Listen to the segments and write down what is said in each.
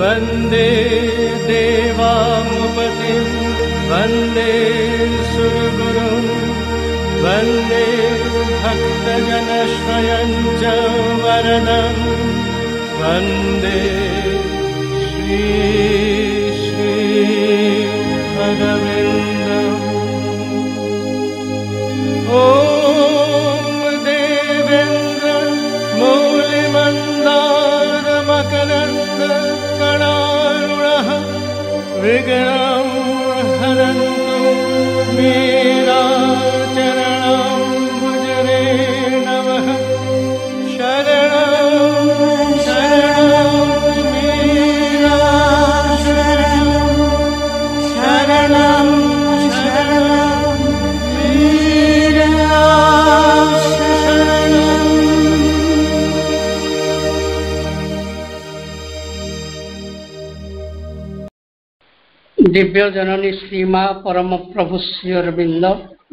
वन्दे देवामुपतिं वन्दे सुरगुरु वन्दे भक्तजनस्वयं च मरणं वन्दे श्री श्री भगवे Take it up. ଦିବ୍ୟ ଜନନୀ ଶ୍ରୀମା ପରମ ପ୍ରଭୁ ଶ୍ରୀ ଅରବିନ୍ଦ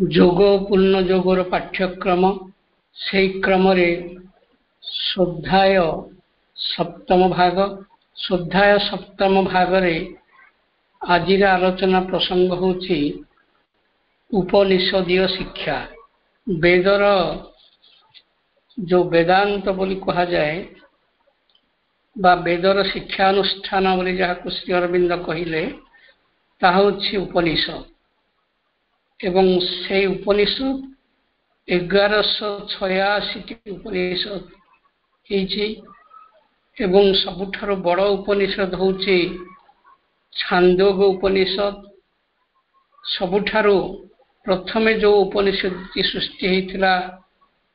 ଯୋଗ ପୂର୍ଣ୍ଣ ଯୋଗର ପାଠ୍ୟକ୍ରମ ସେହି କ୍ରମରେ ଶୋଧ୍ୟାୟ ସପ୍ତମ ଭାଗ ଶୋଧ୍ୟାୟ ସପ୍ତମ ଭାଗରେ ଆଜିର ଆଲୋଚନା ପ୍ରସଙ୍ଗ ହେଉଛି ଉପନିଷଦୀୟ ଶିକ୍ଷା ବେଦର ଯେଉଁ ବେଦାନ୍ତ ବୋଲି କୁହାଯାଏ ବା ବେଦର ଶିକ୍ଷାନୁଷ୍ଠାନ ବୋଲି ଯାହାକୁ ଶ୍ରୀ ଅରବିନ୍ଦ କହିଲେ ତାହା ହେଉଛି ଉପନିଷଦ ଏବଂ ସେଇ ଉପନିଷଦ ଏଗାରଶହ ଛୟାଅଶୀଟି ଉପନିଷଦ ହେଇଛି ଏବଂ ସବୁଠାରୁ ବଡ଼ ଉପନିଷଦ ହେଉଛି ଛାନ୍ଦୋଗ ଉପନିଷଦ ସବୁଠାରୁ ପ୍ରଥମେ ଯେଉଁ ଉପନିଷଦଟି ସୃଷ୍ଟି ହେଇଥିଲା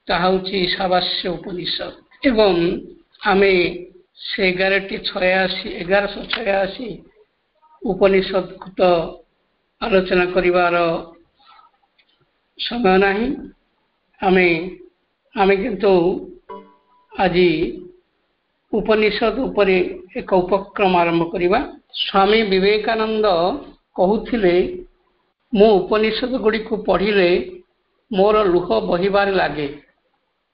ତାହା ହେଉଛି ଈଶାବାସ୍ୟ ଉପନିଷଦ ଏବଂ ଆମେ ସେ ଏଗାରଟି ଛୟାଅଶୀ ଏଗାରଶହ ଛୟାଅଶୀ ଉପନିଷଦକୁ ତ ଆଲୋଚନା କରିବାର ସମୟ ନାହିଁ। ଆମେ ଆମେ କିନ୍ତୁ ଆଜି ଉପନିଷଦ ଉପରେ ଏକ ଉପକ୍ରମ ଆରମ୍ଭ କରିବା। ସ୍ୱାମୀ ବିବେକାନନ୍ଦ କହୁଥିଲେ ମୁଁ ଉପନିଷଦ ଗୁଡ଼ିକୁ ପଢ଼ିଲେ ମୋର ଲୁହ ବହିବାରେ ଲାଗେ।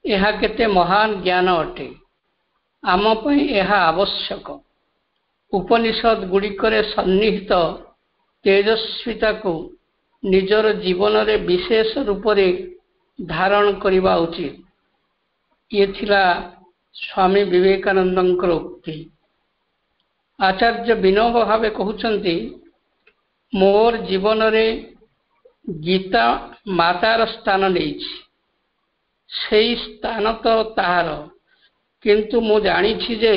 ଏହା କେତେ ମହାନ ଜ୍ଞାନ ଅଟେ। ଆମ ପାଇଁ ଏହା ଆବଶ୍ୟକ। ଉପନିଷଦ ଗୁଡ଼ିକରେ ସନ୍ନିହିତ ତେଜସ୍ୱିତାକୁ ନିଜର ଜୀବନରେ ବିଶେଷ ରୂପରେ ଧାରଣ କରିବା ଉଚିତ। ଇଏ ଥିଲା ସ୍ୱାମୀ ବିବେକାନନ୍ଦଙ୍କର ଉକ୍ତି। ଆଚାର୍ଯ୍ୟ ବିନୋବ ଭାବେ କହୁଛନ୍ତି ମୋର ଜୀବନରେ ଗୀତା ମାତାର ସ୍ଥାନ ନେଇଛି। ସେଇ ସ୍ଥାନ ତ ତାହାର। କିନ୍ତୁ ମୁଁ ଜାଣିଛି ଯେ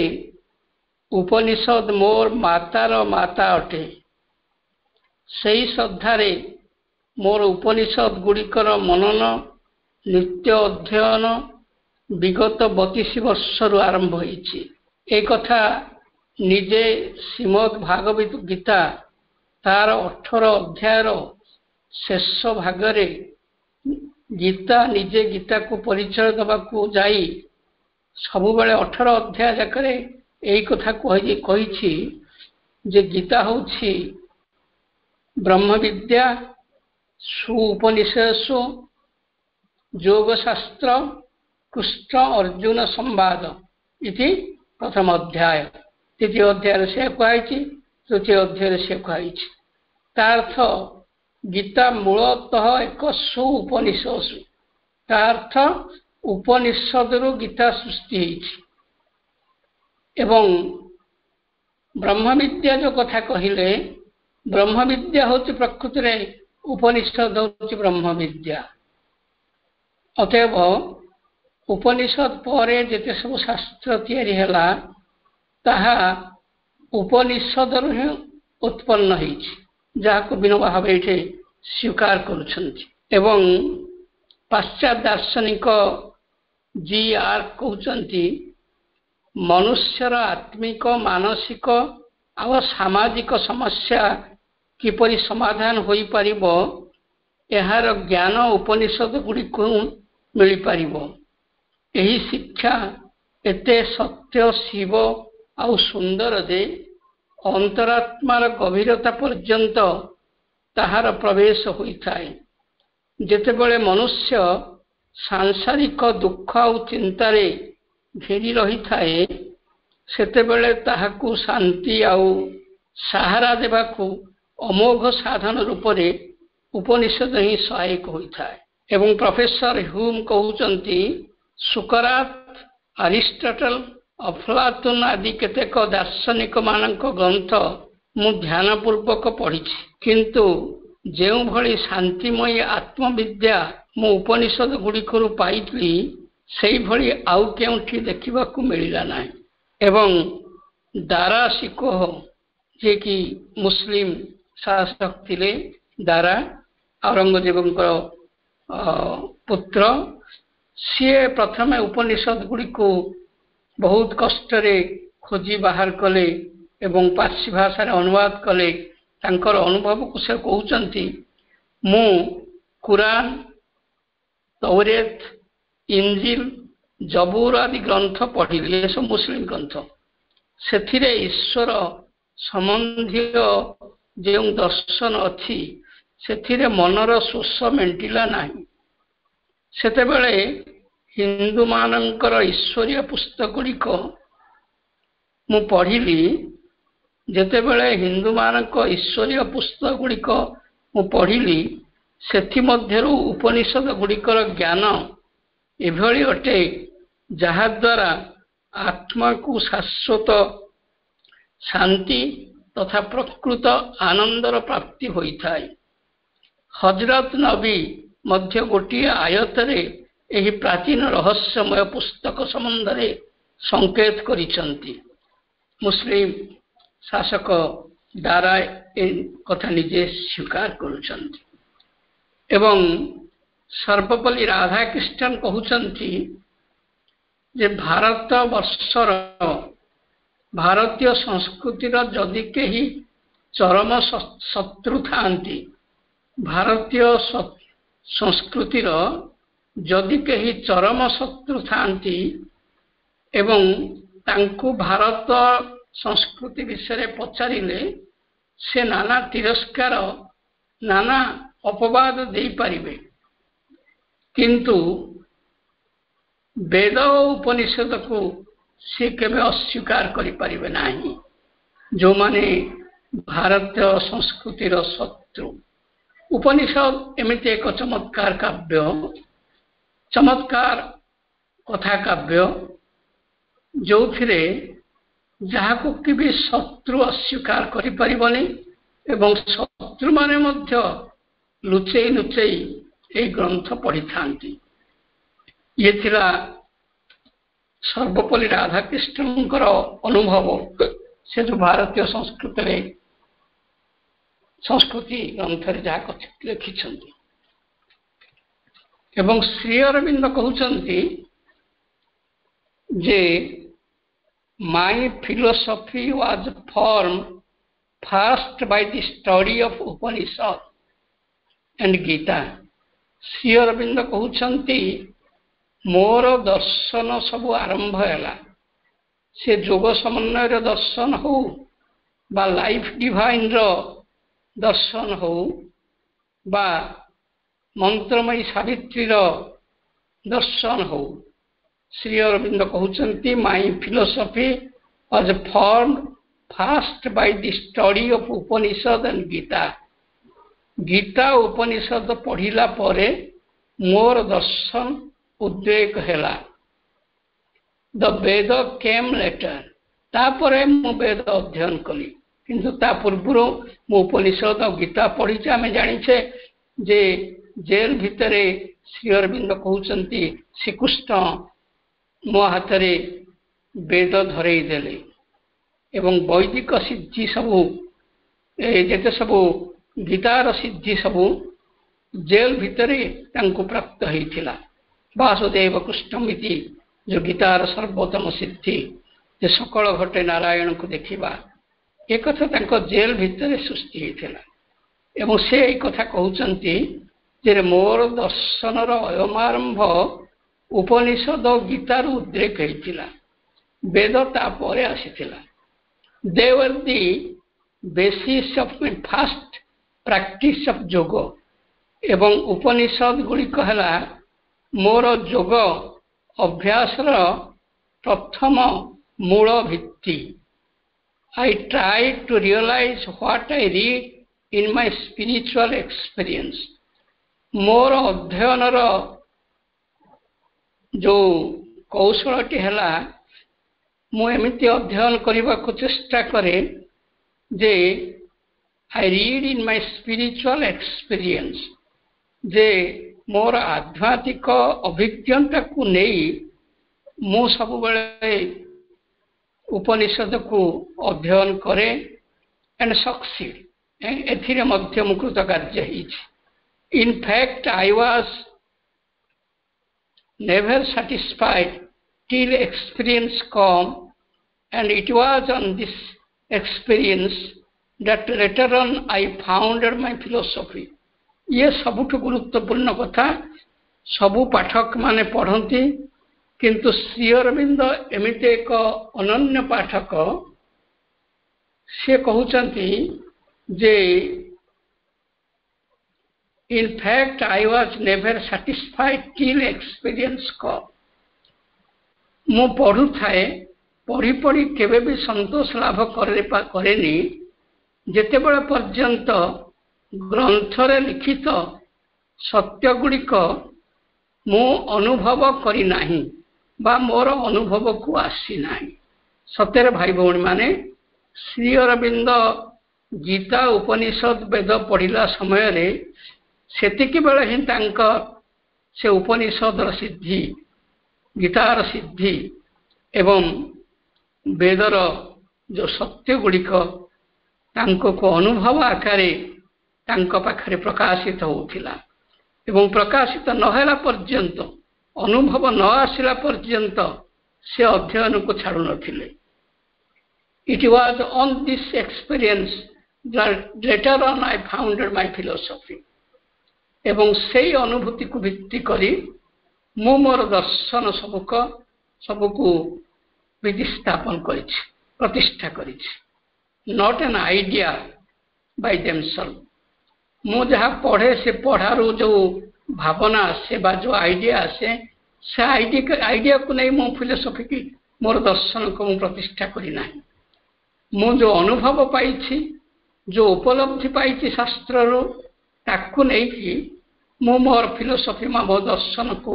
ଉପନିଷଦ ମୋର ମାତାର ମାତା ଅଟେ। ସେହି ଶ୍ରଦ୍ଧାରେ ମୋର ଉପନିଷଦ ଗୁଡ଼ିକର ମନନ ନିତ୍ୟ ଅଧ୍ୟୟନ ବିଗତ ବତିଶ ବର୍ଷରୁ ଆରମ୍ଭ ହୋଇଛି। ଏ କଥା ନିଜେ ଶ୍ରୀମଦ୍ ଭାଗବତ ଗୀତା ତାର ଅଠର ଅଧ୍ୟାୟର ଶେଷ ଭାଗରେ ଗୀତା ନିଜେ ଗୀତାକୁ ପରିଚୟ ଦେବାକୁ ଯାଇ ସବୁବେଳେ ଅଠର ଅଧ୍ୟାୟ ଯାକରେ ଏଇ କଥା କହି କହିଛି ଯେ ଗୀତା ହେଉଛି ବ୍ରହ୍ମ ବିଦ୍ୟା ସୁଉପନିଷେଷୁ ଯୋଗଶାସ୍ତ୍ର କୃଷ୍ଣ ଅର୍ଜୁନ ସମ୍ବାଦ ଇତି ପ୍ରଥମ ଅଧ୍ୟାୟ ଦ୍ୱିତୀୟ ଅଧ୍ୟାୟରେ ସେ କୁହାଯାଇଛି ତୃତୀୟ ଅଧ୍ୟାୟରେ ସେ କୁହାଯାଇଛି ତା ଅର୍ଥ ଗୀତା ମୂଳତଃ ଏକ ସୁଉପନିଷଦୁ ତା ଅର୍ଥ ଉପନିଷଦରୁ ଗୀତା ସୃଷ୍ଟି ହେଇଛି। ଏବଂ ବ୍ରହ୍ମବିଦ୍ୟା ଯେଉଁ କଥା କହିଲେ ବ୍ରହ୍ମବିଦ୍ୟା ହେଉଛି ପ୍ରକୃତିରେ ଉପନିଷଦ ହେଉଛି ବ୍ରହ୍ମବିଦ୍ୟା ଅତଏବ ଉପନିଷଦ ପରେ ଯେତେ ସବୁ ଶାସ୍ତ୍ର ତିଆରି ହେଲା ତାହା ଉପନିଷଦରୁ ହିଁ ଉତ୍ପନ୍ନ ହେଇଛି ଯାହାକୁ ବିନୋବା ଭାବେ ଏଇଠି ସ୍ୱୀକାର କରୁଛନ୍ତି ଏବଂ ପାଶ୍ଚାତ୍ୟ ଦାର୍ଶନିକ ଜି ଆର୍ କହୁଛନ୍ତି ମନୁଷ୍ୟର ଆତ୍ମିକ ମାନସିକ ଆଉ ସାମାଜିକ ସମସ୍ୟା କିପରି ସମାଧାନ ହୋଇପାରିବ ଏହାର ଜ୍ଞାନ ଉପନିଷଦ ଗୁଡ଼ିକୁ ମିଳିପାରିବ। ଏହି ଶିକ୍ଷା ଏତେ ସତ୍ୟ ଶିବ ଆଉ ସୁନ୍ଦର ଯେ ଅନ୍ତରାତ୍ମାର ଗଭୀରତା ପର୍ଯ୍ୟନ୍ତ ତାହାର ପ୍ରବେଶ ହୋଇଥାଏ। ଯେତେବେଳେ ମନୁଷ୍ୟ ସାଂସାରିକ ଦୁଃଖ ଆଉ ଚିନ୍ତାରେ ଘେରି ରହିଥାଏ ସେତେବେଳେ ତାହାକୁ ଶାନ୍ତି ଆଉ ସାହାରା ଦେବାକୁ ଅମୋଘ ସାଧନ ରୂପରେ ଉପନିଷଦ ହିଁ ସହାୟକ ହୋଇଥାଏ। ଏବଂ ପ୍ରଫେସର ହ୍ୟୁମ୍ କହୁଛନ୍ତି ସୁକରାତ ଆରିଷ୍ଟଟଲ ଅଫ୍ଲାତୁନ ଆଦି କେତେକ ଦାର୍ଶନିକ ମାନଙ୍କ ଗ୍ରନ୍ଥ ମୁଁ ଧ୍ୟାନପୂର୍ବକ ପଢ଼ିଛି। କିନ୍ତୁ ଯେଉଁଭଳି ଶାନ୍ତିମୟୀ ଆତ୍ମବିଦ୍ୟା ମୁଁ ଉପନିଷଦ ଗୁଡ଼ିକରୁ ପାଇଥିଲି ସେଇଭଳି ଆଉ କେଉଁଠି ଦେଖିବାକୁ ମିଳିଲା ନାହିଁ ଏବଂ ଦାରା ଶିକୋହ ଯିଏକି ମୁସଲିମ ଶାସକ ଥିଲେ ଦାରା ଔରଙ୍ଗଜେବଙ୍କର ପୁତ୍ର ସିଏ ପ୍ରଥମେ ଉପନିଷଦ ଗୁଡ଼ିକୁ ବହୁତ କଷ୍ଟରେ ଖୋଜି ବାହାର କଲେ ଏବଂ ପାର୍ସୀ ଭାଷାରେ ଅନୁବାଦ କଲେ ତାଙ୍କର ଅନୁଭବକୁ ସେ କହୁଛନ୍ତି ମୁଁ କୁରାନ ତୌରେତ ଇଞ୍ଜିଲ ଜବୁର ଆଦି ଗ୍ରନ୍ଥ ପଢ଼ିଲି ଏସବୁ ମୁସଲିମ ଗ୍ରନ୍ଥ। ସେଥିରେ ଈଶ୍ୱର ସମ୍ବନ୍ଧୀୟ ଯେଉଁ ଦର୍ଶନ ଅଛି ସେଥିରେ ମନର ଶୋଷ ମେଣ୍ଟିଲା ନାହିଁ। ସେତେବେଳେ ହିନ୍ଦୁମାନଙ୍କର ଈଶ୍ୱରୀୟ ପୁସ୍ତକ ଗୁଡ଼ିକ ମୁଁ ପଢ଼ିଲି ଯେତେବେଳେ ହିନ୍ଦୁମାନଙ୍କ ଈଶ୍ୱରୀୟ ପୁସ୍ତକ ଗୁଡ଼ିକ ମୁଁ ପଢ଼ିଲି ସେଥିମଧ୍ୟରୁ ଉପନିଷଦ ଗୁଡ଼ିକର ଜ୍ଞାନ ଏଭଳି ଅଟେ ଯାହାଦ୍ୱାରା ଆତ୍ମାକୁ ଶାଶ୍ୱତ ଶାନ୍ତି ତଥା ପ୍ରକୃତ ଆନନ୍ଦର ପ୍ରାପ୍ତି ହୋଇଥାଏ। ହଜରତ ନବୀ ମଧ୍ୟ ଗୋଟିଏ ଆୟତରେ ଏହି ପ୍ରାଚୀନ ରହସ୍ୟମୟ ପୁସ୍ତକ ସମ୍ବନ୍ଧରେ ସଂକେତ କରିଛନ୍ତି। ମୁସଲିମ ଶାସକ ଦ୍ୱାରା ଏ କଥା ନିଜେ ସ୍ୱୀକାର କରୁଛନ୍ତି। ଏବଂ ସର୍ବପଲ୍ଲୀ ରାଧାକ୍ରିଷ୍ଣନ କହୁଛନ୍ତି ଯେ ଭାରତ ବର୍ଷର ଭାରତୀୟ ସଂସ୍କୃତିର ଯଦି କେହି ଚରମ ଶତ୍ରୁ ଥାଆନ୍ତି ଭାରତୀୟ ସଂସ୍କୃତିର ଯଦି କେହି ଚରମ ଶତ୍ରୁ ଥାଆନ୍ତି ଏବଂ ତାଙ୍କୁ ଭାରତ ସଂସ୍କୃତି ବିଷୟରେ ପଚାରିଲେ ସେ ନାନା ତିରସ୍କାର ନାନା ଅପବାଦ ଦେଇପାରିବେ। କିନ୍ତୁ ବେଦ ଓ ଉପନିଷଦକୁ ସେ କେବେ ଅସ୍ୱୀକାର କରିପାରିବେ ନାହିଁ ଯେଉଁମାନେ ଭାରତୀୟ ସଂସ୍କୃତିର ଶତ୍ରୁ ଉପନିଷଦ ଏମିତି ଏକ ଚମତ୍କାର କାବ୍ୟ ଚମତ୍କାର କଥା କାବ୍ୟ ଯେଉଁଥିରେ ଯାହାକୁ କେବେ ଶତ୍ରୁ ଅସ୍ୱୀକାର କରିପାରିବନି ଏବଂ ଶତ୍ରୁମାନେ ମଧ୍ୟ ଲୁଚେଇ ଲୁଚେଇ ଏହି ଗ୍ରନ୍ଥ ପଢ଼ିଥାନ୍ତି ଇଏ ଥିଲା ସର୍ବପଲ୍ଲୀ ରାଧାକୃଷ୍ଣଙ୍କର ଅନୁଭବ ସେ ଯେଉଁ ଭାରତୀୟ ସଂସ୍କୃତିରେ ସଂସ୍କୃତି ଗ୍ରନ୍ଥରେ ଯାହା ଲେଖିଛନ୍ତି ଏବଂ ଶ୍ରୀ ଅରବିନ୍ଦ କହୁଛନ୍ତି ଯେ my philosophy was formed first by the study of Upanishad and Gita Shri Aurobindo କହୁଛନ୍ତି ମୋର ଦର୍ଶନ ସବୁ ଆରମ୍ଭ ହେଲା। ସେ ଯୋଗ ସମନ୍ୱୟର ଦର୍ଶନ ହଉ ବା ଲାଇଫ ଡିଭାଇନର ଦର୍ଶନ ହଉ ବା ମନ୍ତ୍ରମୟୀ ସାବିତ୍ରୀର ଦର୍ଶନ ହଉ। ଶ୍ରୀ ଅରବିନ୍ଦ କହୁଛନ୍ତି my philosophy was formed first by the study of Upanishad and Gita Gita Upanishad ପଢ଼ିଲା ପରେ ମୋର ଦର୍ଶନ ଉଦ୍ବେଗ ହେଲା। ଦ ବେଦ କେମ୍ ଲେଟର ତାପରେ ମୁଁ ବେଦ ଅଧ୍ୟୟନ କଲି। କିନ୍ତୁ ତା ପୂର୍ବରୁ ମୁଁ ଉପନିଷଦ ଗୀତା ପଢ଼ିଛି ଆମେ ଜାଣିଛେ ଯେ ଜେଲ ଭିତରେ ଶ୍ରୀ ଅରବିନ୍ଦ କହୁଛନ୍ତି ଶ୍ରୀକୃଷ୍ଣ ମୋ ହାତରେ ବେଦ ଧରେଇ ଦେଲେ। ଏବଂ ବୈଦିକ ସିଦ୍ଧି ସବୁ ଯେତେ ସବୁ ଗୀତାର ସିଦ୍ଧି ସବୁ ଜେଲ ଭିତରେ ତାଙ୍କୁ ପ୍ରାପ୍ତ ହେଇଥିଲା ବାସୁଦେବ କୃଷ୍ଣମିତି ଯେଉଁ ଗୀତାର ସର୍ବୋତ୍ତମ ସିଦ୍ଧି ଯେ ସକଳ ଘଟେ ନାରାୟଣଙ୍କୁ ଦେଖିବା ଏକଥା ତାଙ୍କ ଜେଲ ଭିତରେ ସୃଷ୍ଟି ହେଇଥିଲା ଏବଂ ସେ ଏଇ କଥା କହୁଛନ୍ତି ଯେ ମୋର ଦର୍ଶନର ଅୟମାରମ୍ଭ ଉପନିଷଦ ଗୀତାରୁ ଉଦ୍ରେକ ହେଇଥିଲା ବେଦ ତାପରେ ଆସିଥିଲା the the basis of my first practice of yoga ଏବଂ ଉପନିଷଦ ଗୁଡ଼ିକ ହେଲା ମୋର ଯୋଗ ଅଭ୍ୟାସର ପ୍ରଥମ ମୂଳ ଭିତ୍ତି I tried to realize what I read in my spiritual experience. ମୋର ଅଧ୍ୟୟନର ଯୋଉ କୌଶଳଟି ହେଲା ମୁଁ ଏମିତି ଅଧ୍ୟୟନ କରିବାକୁ ଚେଷ୍ଟା କରେ ଯେ I read in my spiritual experience ଯେ ମୋର ଆଧ୍ୟାତ୍ମିକ ଅଭିଜ୍ଞତାକୁ ନେଇ ମୁଁ ସବୁବେଳେ ଉପନିଷଦକୁ ଅଧ୍ୟୟନ କରେ ଆଣ୍ଡ ସକ୍ସିଡ୍ ଏଥିରେ ମଧ୍ୟ ମୁଁ କୃତକାର୍ଯ୍ୟ ହେଇଛି। In fact I was never satisfied till experience come and it was on this experience that later on I founded my philosophy. ଇଏ ସବୁଠୁ ଗୁରୁତ୍ୱପୂର୍ଣ୍ଣ କଥା ସବୁ ପାଠକ ମାନେ ପଢ଼ନ୍ତି କିନ୍ତୁ ଶ୍ରୀ ଅରବିନ୍ଦ ଏମିତି ଏକ ଅନନ୍ୟ ପାଠକ ସେ କହୁଛନ୍ତି ଯେ in fact I was never satisfied till experience କ ମୁଁ ପଢ଼ୁଥାଏ ପଢ଼ି ପଢ଼ି କେବେ ବି ସନ୍ତୋଷ ଲାଭ କରେନି ଯେତେବେଳେ ପର୍ଯ୍ୟନ୍ତ ଗ୍ରନ୍ଥରେ ଲିଖିତ ସତ୍ୟଗୁଡ଼ିକ ମୁଁ ଅନୁଭବ କରିନାହିଁ ବା ମୋର ଅନୁଭବକୁ ଆସିନାହିଁ। ସତ୍ୟରେ ଭାଇ ଭଉଣୀମାନେ ଶ୍ରୀ ଅରବିନ୍ଦ ଗୀତା ଉପନିଷଦ ବେଦ ପଢ଼ିଲା ସମୟରେ ସେତିକି ବେଳେ ହିଁ ତାଙ୍କ ସେ ଉପନିଷଦର ସିଦ୍ଧି ଗୀତାର ସିଦ୍ଧି ଏବଂ ବେଦର ଯେଉଁ ସତ୍ୟ ଗୁଡ଼ିକ ତାଙ୍କକୁ ଅନୁଭବ ଆକାରେ ତାଙ୍କ ପାଖରେ ପ୍ରକାଶିତ ହେଉଥିଲା। ଏବଂ ପ୍ରକାଶିତ ନହେଲା ପର୍ଯ୍ୟନ୍ତ ଅନୁଭବ ନ ଆସିଲା ପର୍ଯ୍ୟନ୍ତ ସେ ଅଧ୍ୟୟନକୁ ଛାଡ଼ୁନଥିଲେ it was on this experience later on I founded my philosophy ଏବଂ ସେଇ ଅନୁଭୂତିକୁ ଭିତ୍ତି କରି ମୁଁ ମୋର ଦର୍ଶନ ସବୁକ ସବୁକୁ ବିଧି ସ୍ଥାପନ କରିଛି ପ୍ରତିଷ୍ଠା କରିଛି। ନଟ୍ ଆନ୍ ଆଇଡ଼ିଆ ବାଇ ଦେମସଲ୍ ମୁଁ ଯାହା ପଢ଼େ ସେ ପଢ଼ାରୁ ଯେଉଁ ଭାବନା ଆସେ ବା ଯେଉଁ ଆଇଡ଼ିଆ ଆସେ ସେ ଆଇଡ଼ିଆ ଆଇଡ଼ିଆକୁ ନେଇ ମୁଁ ଫିଲୋସଫିକି ମୋର ଦର୍ଶନକୁ ମୁଁ ପ୍ରତିଷ୍ଠା କରିନାହିଁ ମୁଁ ଯେଉଁ ଅନୁଭବ ପାଇଛି ଯେଉଁ ଉପଲବ୍ଧି ପାଇଛି ଶାସ୍ତ୍ରରୁ ତାକୁ ନେଇକି ମୁଁ ମୋର ଫିଲୋସଫି ବା ମୋ ଦର୍ଶନକୁ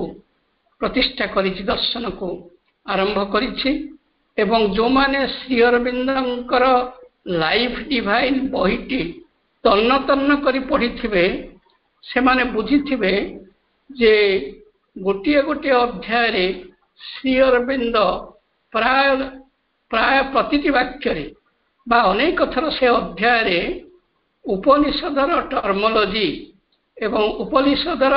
ପ୍ରତିଷ୍ଠା କରିଛି ଦର୍ଶନକୁ ଆରମ୍ଭ କରିଛି। ଏବଂ ଯେଉଁମାନେ ଶ୍ରୀ ଅରବିନ୍ଦଙ୍କର ଲାଇଫ୍ ଡିଭାଇନ୍ ବହିଟି ତନ୍ନ କରି ପଢ଼ିଥିବେ ସେମାନେ ବୁଝିଥିବେ ଯେ ଗୋଟିଏ ଗୋଟିଏ ଅଧ୍ୟାୟରେ ଶ୍ରୀ ଅରବିନ୍ଦ ପ୍ରାୟ ପ୍ରାୟ ପ୍ରତିଟି ବାକ୍ୟରେ ବା ଅନେକ ଥର ସେ ଅଧ୍ୟାୟରେ ଉପନିଷଦର ଟର୍ମୋଲୋଜି ଏବଂ ଉପନିଷଦର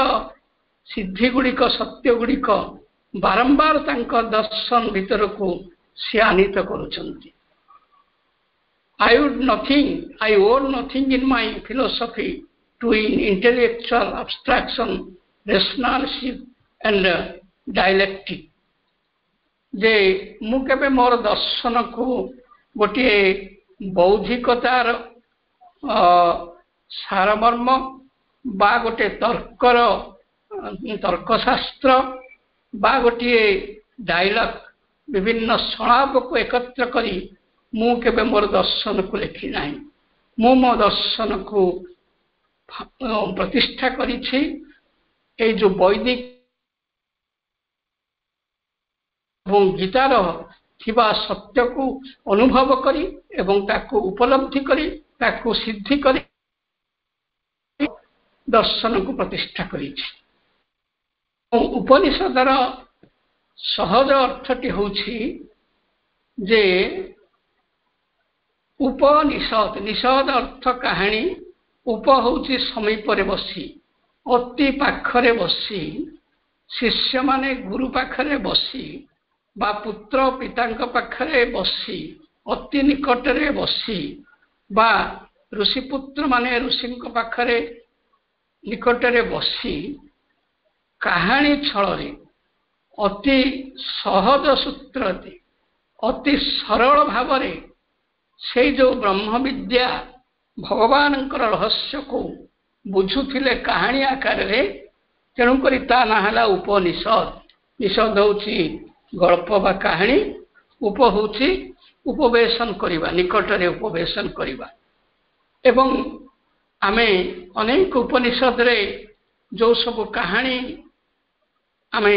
ସିଦ୍ଧିଗୁଡ଼ିକ ସତ୍ୟଗୁଡ଼ିକ ବାରମ୍ବାର ତାଙ୍କ ଦର୍ଶନ ଭିତରକୁ ସେ ଆନିତ କରୁଛନ୍ତି। I would nothing, I owe nothing in my philosophy to in intellectual abstraction, rationalship and dialectic. ଯେ ମୁଁ କେବେ ମୋର ଦର୍ଶନକୁ ଗୋଟିଏ ବୌଦ୍ଧିକତାର ସାରମର୍ମ ବା ଗୋଟିଏ ତର୍କର ତର୍କଶାସ୍ତ୍ର ବା ଗୋଟିଏ ଡାଇଲଗ ବିଭିନ୍ନ ସଂଳାପକୁ ଏକତ୍ର କରି ମୁଁ କେବେ ମୋର ଦର୍ଶନକୁ ଲେଖି ନାହିଁ। ମୁଁ ମୋ ଦର୍ଶନକୁ ପ୍ରତିଷ୍ଠା କରିଛି। ଏଇ ଯୋଉ ବୈଦିକ ଏବଂ ଗୀତାର ଥିବା ସତ୍ୟକୁ ଅନୁଭବ କରି ଏବଂ ତାକୁ ଉପଲବ୍ଧି କରି ତାକୁ ସିଦ୍ଧି କରି ଦର୍ଶନକୁ ପ୍ରତିଷ୍ଠା କରିଛି। ଉପନିଷଦର ସହଜ ଅର୍ଥଟି ହେଉଛି ଯେ ଉପନିଷଦ ନିଷଦ ଅର୍ଥ କାହାଣୀ ଉପ ହେଉଛି ସମୀପରେ ବସି ଅତି ପାଖରେ ବସି ଶିଷ୍ୟମାନେ ଗୁରୁ ପାଖରେ ବସି ବା ପୁତ୍ର ପିତାଙ୍କ ପାଖରେ ବସି ଅତି ନିକଟରେ ବସି ବା ଋଷିପୁତ୍ରମାନେ ଋଷିଙ୍କ ପାଖରେ ନିକଟରେ ବସି କାହାଣୀ ଛଳରେ ଅତି ସହଜ ସୂତ୍ରରେ ଅତି ସରଳ ଭାବରେ ସେଇ ଯୋଉ ବ୍ରହ୍ମ ବିଦ୍ୟା ଭଗବାନଙ୍କର ରହସ୍ୟକୁ ବୁଝୁଥିଲେ କାହାଣୀ ଆକାରରେ ତେଣୁକରି ତା ନାଁ ହେଲା ଉପନିଷଦ। ନିଷଦ ହେଉଛି ଗଳ୍ପ ବା କାହାଣୀ ଉପ ହେଉଛି ଉପବେଶନ କରିବା ନିକଟରେ ଉପବେଶନ କରିବା। ଏବଂ ଆମେ ଅନେକ ଉପନିଷଦରେ ଯେଉଁ ସବୁ କାହାଣୀ ଆମେ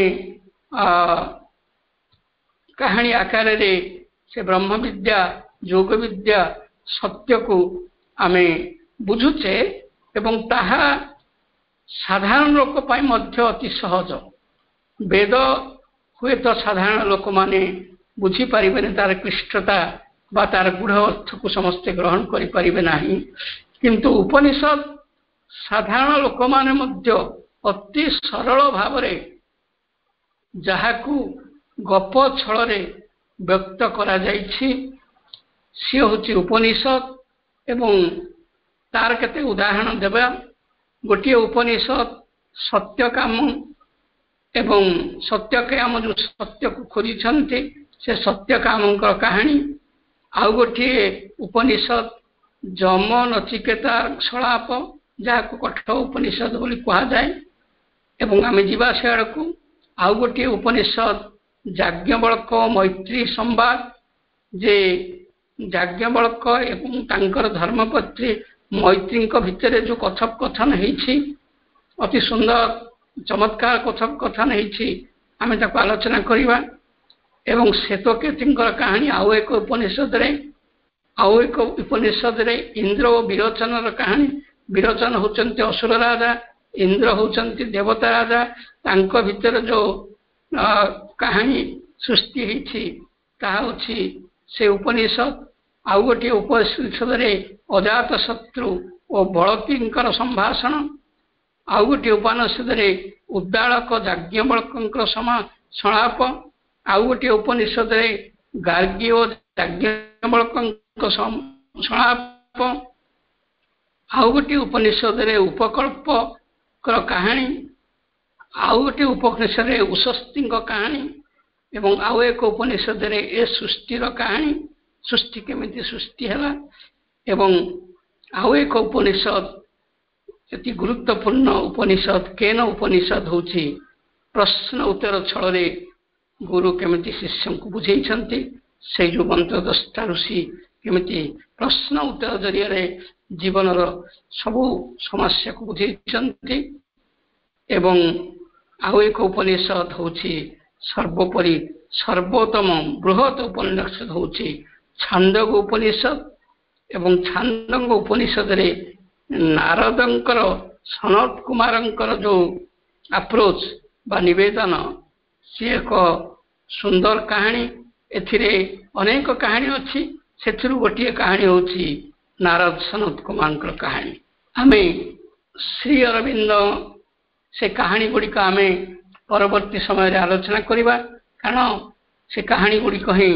କାହାଣୀ ଆକାରରେ ସେ ବ୍ରହ୍ମ ବିଦ୍ୟା ଯୋଗ ବିଦ୍ୟା ସତ୍ୟକୁ ଆମେ ବୁଝୁଛେ ଏବଂ ତାହା ସାଧାରଣ ଲୋକ ପାଇଁ ମଧ୍ୟ ଅତି ସହଜ ବେଦ ହୁଏତ ସାଧାରଣ ଲୋକମାନେ ବୁଝିପାରିବେନି ତାର କ୍ଲିଷ୍ଟତା ବା ତାର ଗୂଢ଼ ଅର୍ଥକୁ ସମସ୍ତେ ଗ୍ରହଣ କରିପାରିବେ ନାହିଁ କିନ୍ତୁ ଉପନିଷଦ ସାଧାରଣ ଲୋକମାନେ ମଧ୍ୟ ଅତି ସରଳ ଭାବରେ ଯାହାକୁ ଗପ ଛଳରେ ବ୍ୟକ୍ତ କରାଯାଇଛି ସିଏ ହେଉଛି ଉପନିଷଦ ଏବଂ ତାର କେତେ ଉଦାହରଣ ଦେବା। ଗୋଟିଏ ଉପନିଷଦ ସତ୍ୟକାମ ଏବଂ ସତ୍ୟକାମ ଯେଉଁ ସତ୍ୟକୁ ଖୋଜିଛନ୍ତି ସେ ସତ୍ୟକାମଙ୍କର କାହାଣୀ। ଆଉ ଗୋଟିଏ ଉପନିଷଦ ଯମ ନଚିକେତା ସଳାପ ଯାହାକୁ କଠ ଉପନିଷଦ ବୋଲି କୁହାଯାଏ ଏବଂ ଆମେ ଯିବା ସେଆଡ଼କୁ ଆଉ ଗୋଟିଏ ଉପନିଷଦ ଯାଜ୍ଞବଳକ ମୈତ୍ରୀ ସମ୍ବାଦ ଯେ ଯାଜ୍ଞବଳକ ଏବଂ ତାଙ୍କର ଧର୍ମପତ୍ନୀ ମୈତ୍ରୀଙ୍କ ଭିତରେ ଯେଉଁ କଥୋପକଥନ ହେଇଛି ଅତି ସୁନ୍ଦର ଚମତ୍କାର କଥୋପକଥନ ହେଇଛି ଆମେ ତାକୁ ଆଲୋଚନା କରିବା। ଏବଂ ଶ୍ଵେତକେତୀଙ୍କର କାହାଣୀ ଆଉ ଏକ ଉପନିଷଦରେ ଆଉ ଏକ ଉପନିଷଦରେ ଇନ୍ଦ୍ର ଓ ବିରୋଚନର କାହାଣୀ। ବିରୋଚନ ହେଉଛନ୍ତି ଅସୁର ରାଜା ଇନ୍ଦ୍ର ହେଉଛନ୍ତି ଦେବତା ରାଜା। ତାଙ୍କ ଭିତରେ ଯେଉଁ କାହାଣୀ ସୃଷ୍ଟି ହେଇଛି ତାହା ହେଉଛି ସେ ଉପନିଷଦ। ଆଉ ଗୋଟିଏ ଉପନିଷଦରେ ଅଜାତ ଶତ୍ରୁ ଓ ବଳତୀଙ୍କର ସମ୍ଭାଷଣ ଆଉ ଗୋଟିଏ ଉପନିଷଦରେ ଉଦ୍ଦାଳକ ଯାଜ୍ଞବଳକଙ୍କର ସଳାପ ଆଉ ଗୋଟିଏ ଉପନିଷଦରେ ଗାର୍ଗୀ ଓ ଯାଜ୍ଞବଳକଙ୍କ ସଳାପ ଆଉ ଗୋଟିଏ ଉପନିଷଦରେ ଉପକଳ୍ପର କାହାଣୀ ଆଉ ଗୋଟିଏ ଉପନିଷଦରେ ଉଷସ୍ତିଙ୍କ କାହାଣୀ ଏବଂ ଆଉ ଏକ ଉପନିଷଦରେ ଏ ସୃଷ୍ଟିର କାହାଣୀ। ସୃଷ୍ଟି କେମିତି ସୃଷ୍ଟି ହେଲା ଏବଂ ଆଉ ଏକ ଉପନିଷଦ ଅତି ଗୁରୁତ୍ୱପୂର୍ଣ୍ଣ ଉପନିଷଦ କେନ ଉପନିଷଦ ହେଉଛି ପ୍ରଶ୍ନ ଉତ୍ତର ଛଳରେ ଗୁରୁ କେମିତି ଶିଷ୍ୟଙ୍କୁ ବୁଝେଇଛନ୍ତି ସେଇ ଯେଉଁ ମନ୍ତ୍ର ଦଶଟା ଋଷି କେମିତି ପ୍ରଶ୍ନ ଉତ୍ତର ଜରିଆରେ ଜୀବନର ସବୁ ସମସ୍ୟାକୁ ବୁଝେଇଛନ୍ତି ଏବଂ ଆଉ ଏକ ଉପନିଷଦ ହେଉଛି ସର୍ବୋପରି ସର୍ବୋତ୍ତମ ବୃହତ ଉପନିଷଦ ହେଉଛି ଛାନ୍ଦକ ଉପନିଷଦ ଏବଂ ଛାନ୍ଦଙ୍କ ଉପନିଷଦରେ ନାରଦଙ୍କର ସନତ କୁମାରଙ୍କର ଯେଉଁ ଆପ୍ରୋଚ୍ ବା ନିବେଦନ ସିଏ ଏକ ସୁନ୍ଦର କାହାଣୀ। ଏଥିରେ ଅନେକ କାହାଣୀ ଅଛି। ସେଥିରୁ ଗୋଟିଏ କାହାଣୀ ହେଉଛି ନାରଦ ସନତ କୁମାରଙ୍କର କାହାଣୀ। ଆମେ ଶ୍ରୀ ଅରବିନ୍ଦ ସେ କାହାଣୀ ଗୁଡ଼ିକ ଆମେ ପରବର୍ତ୍ତୀ ସମୟରେ ଆଲୋଚନା କରିବା। କାରଣ ସେ କାହାଣୀ ଗୁଡ଼ିକ ହିଁ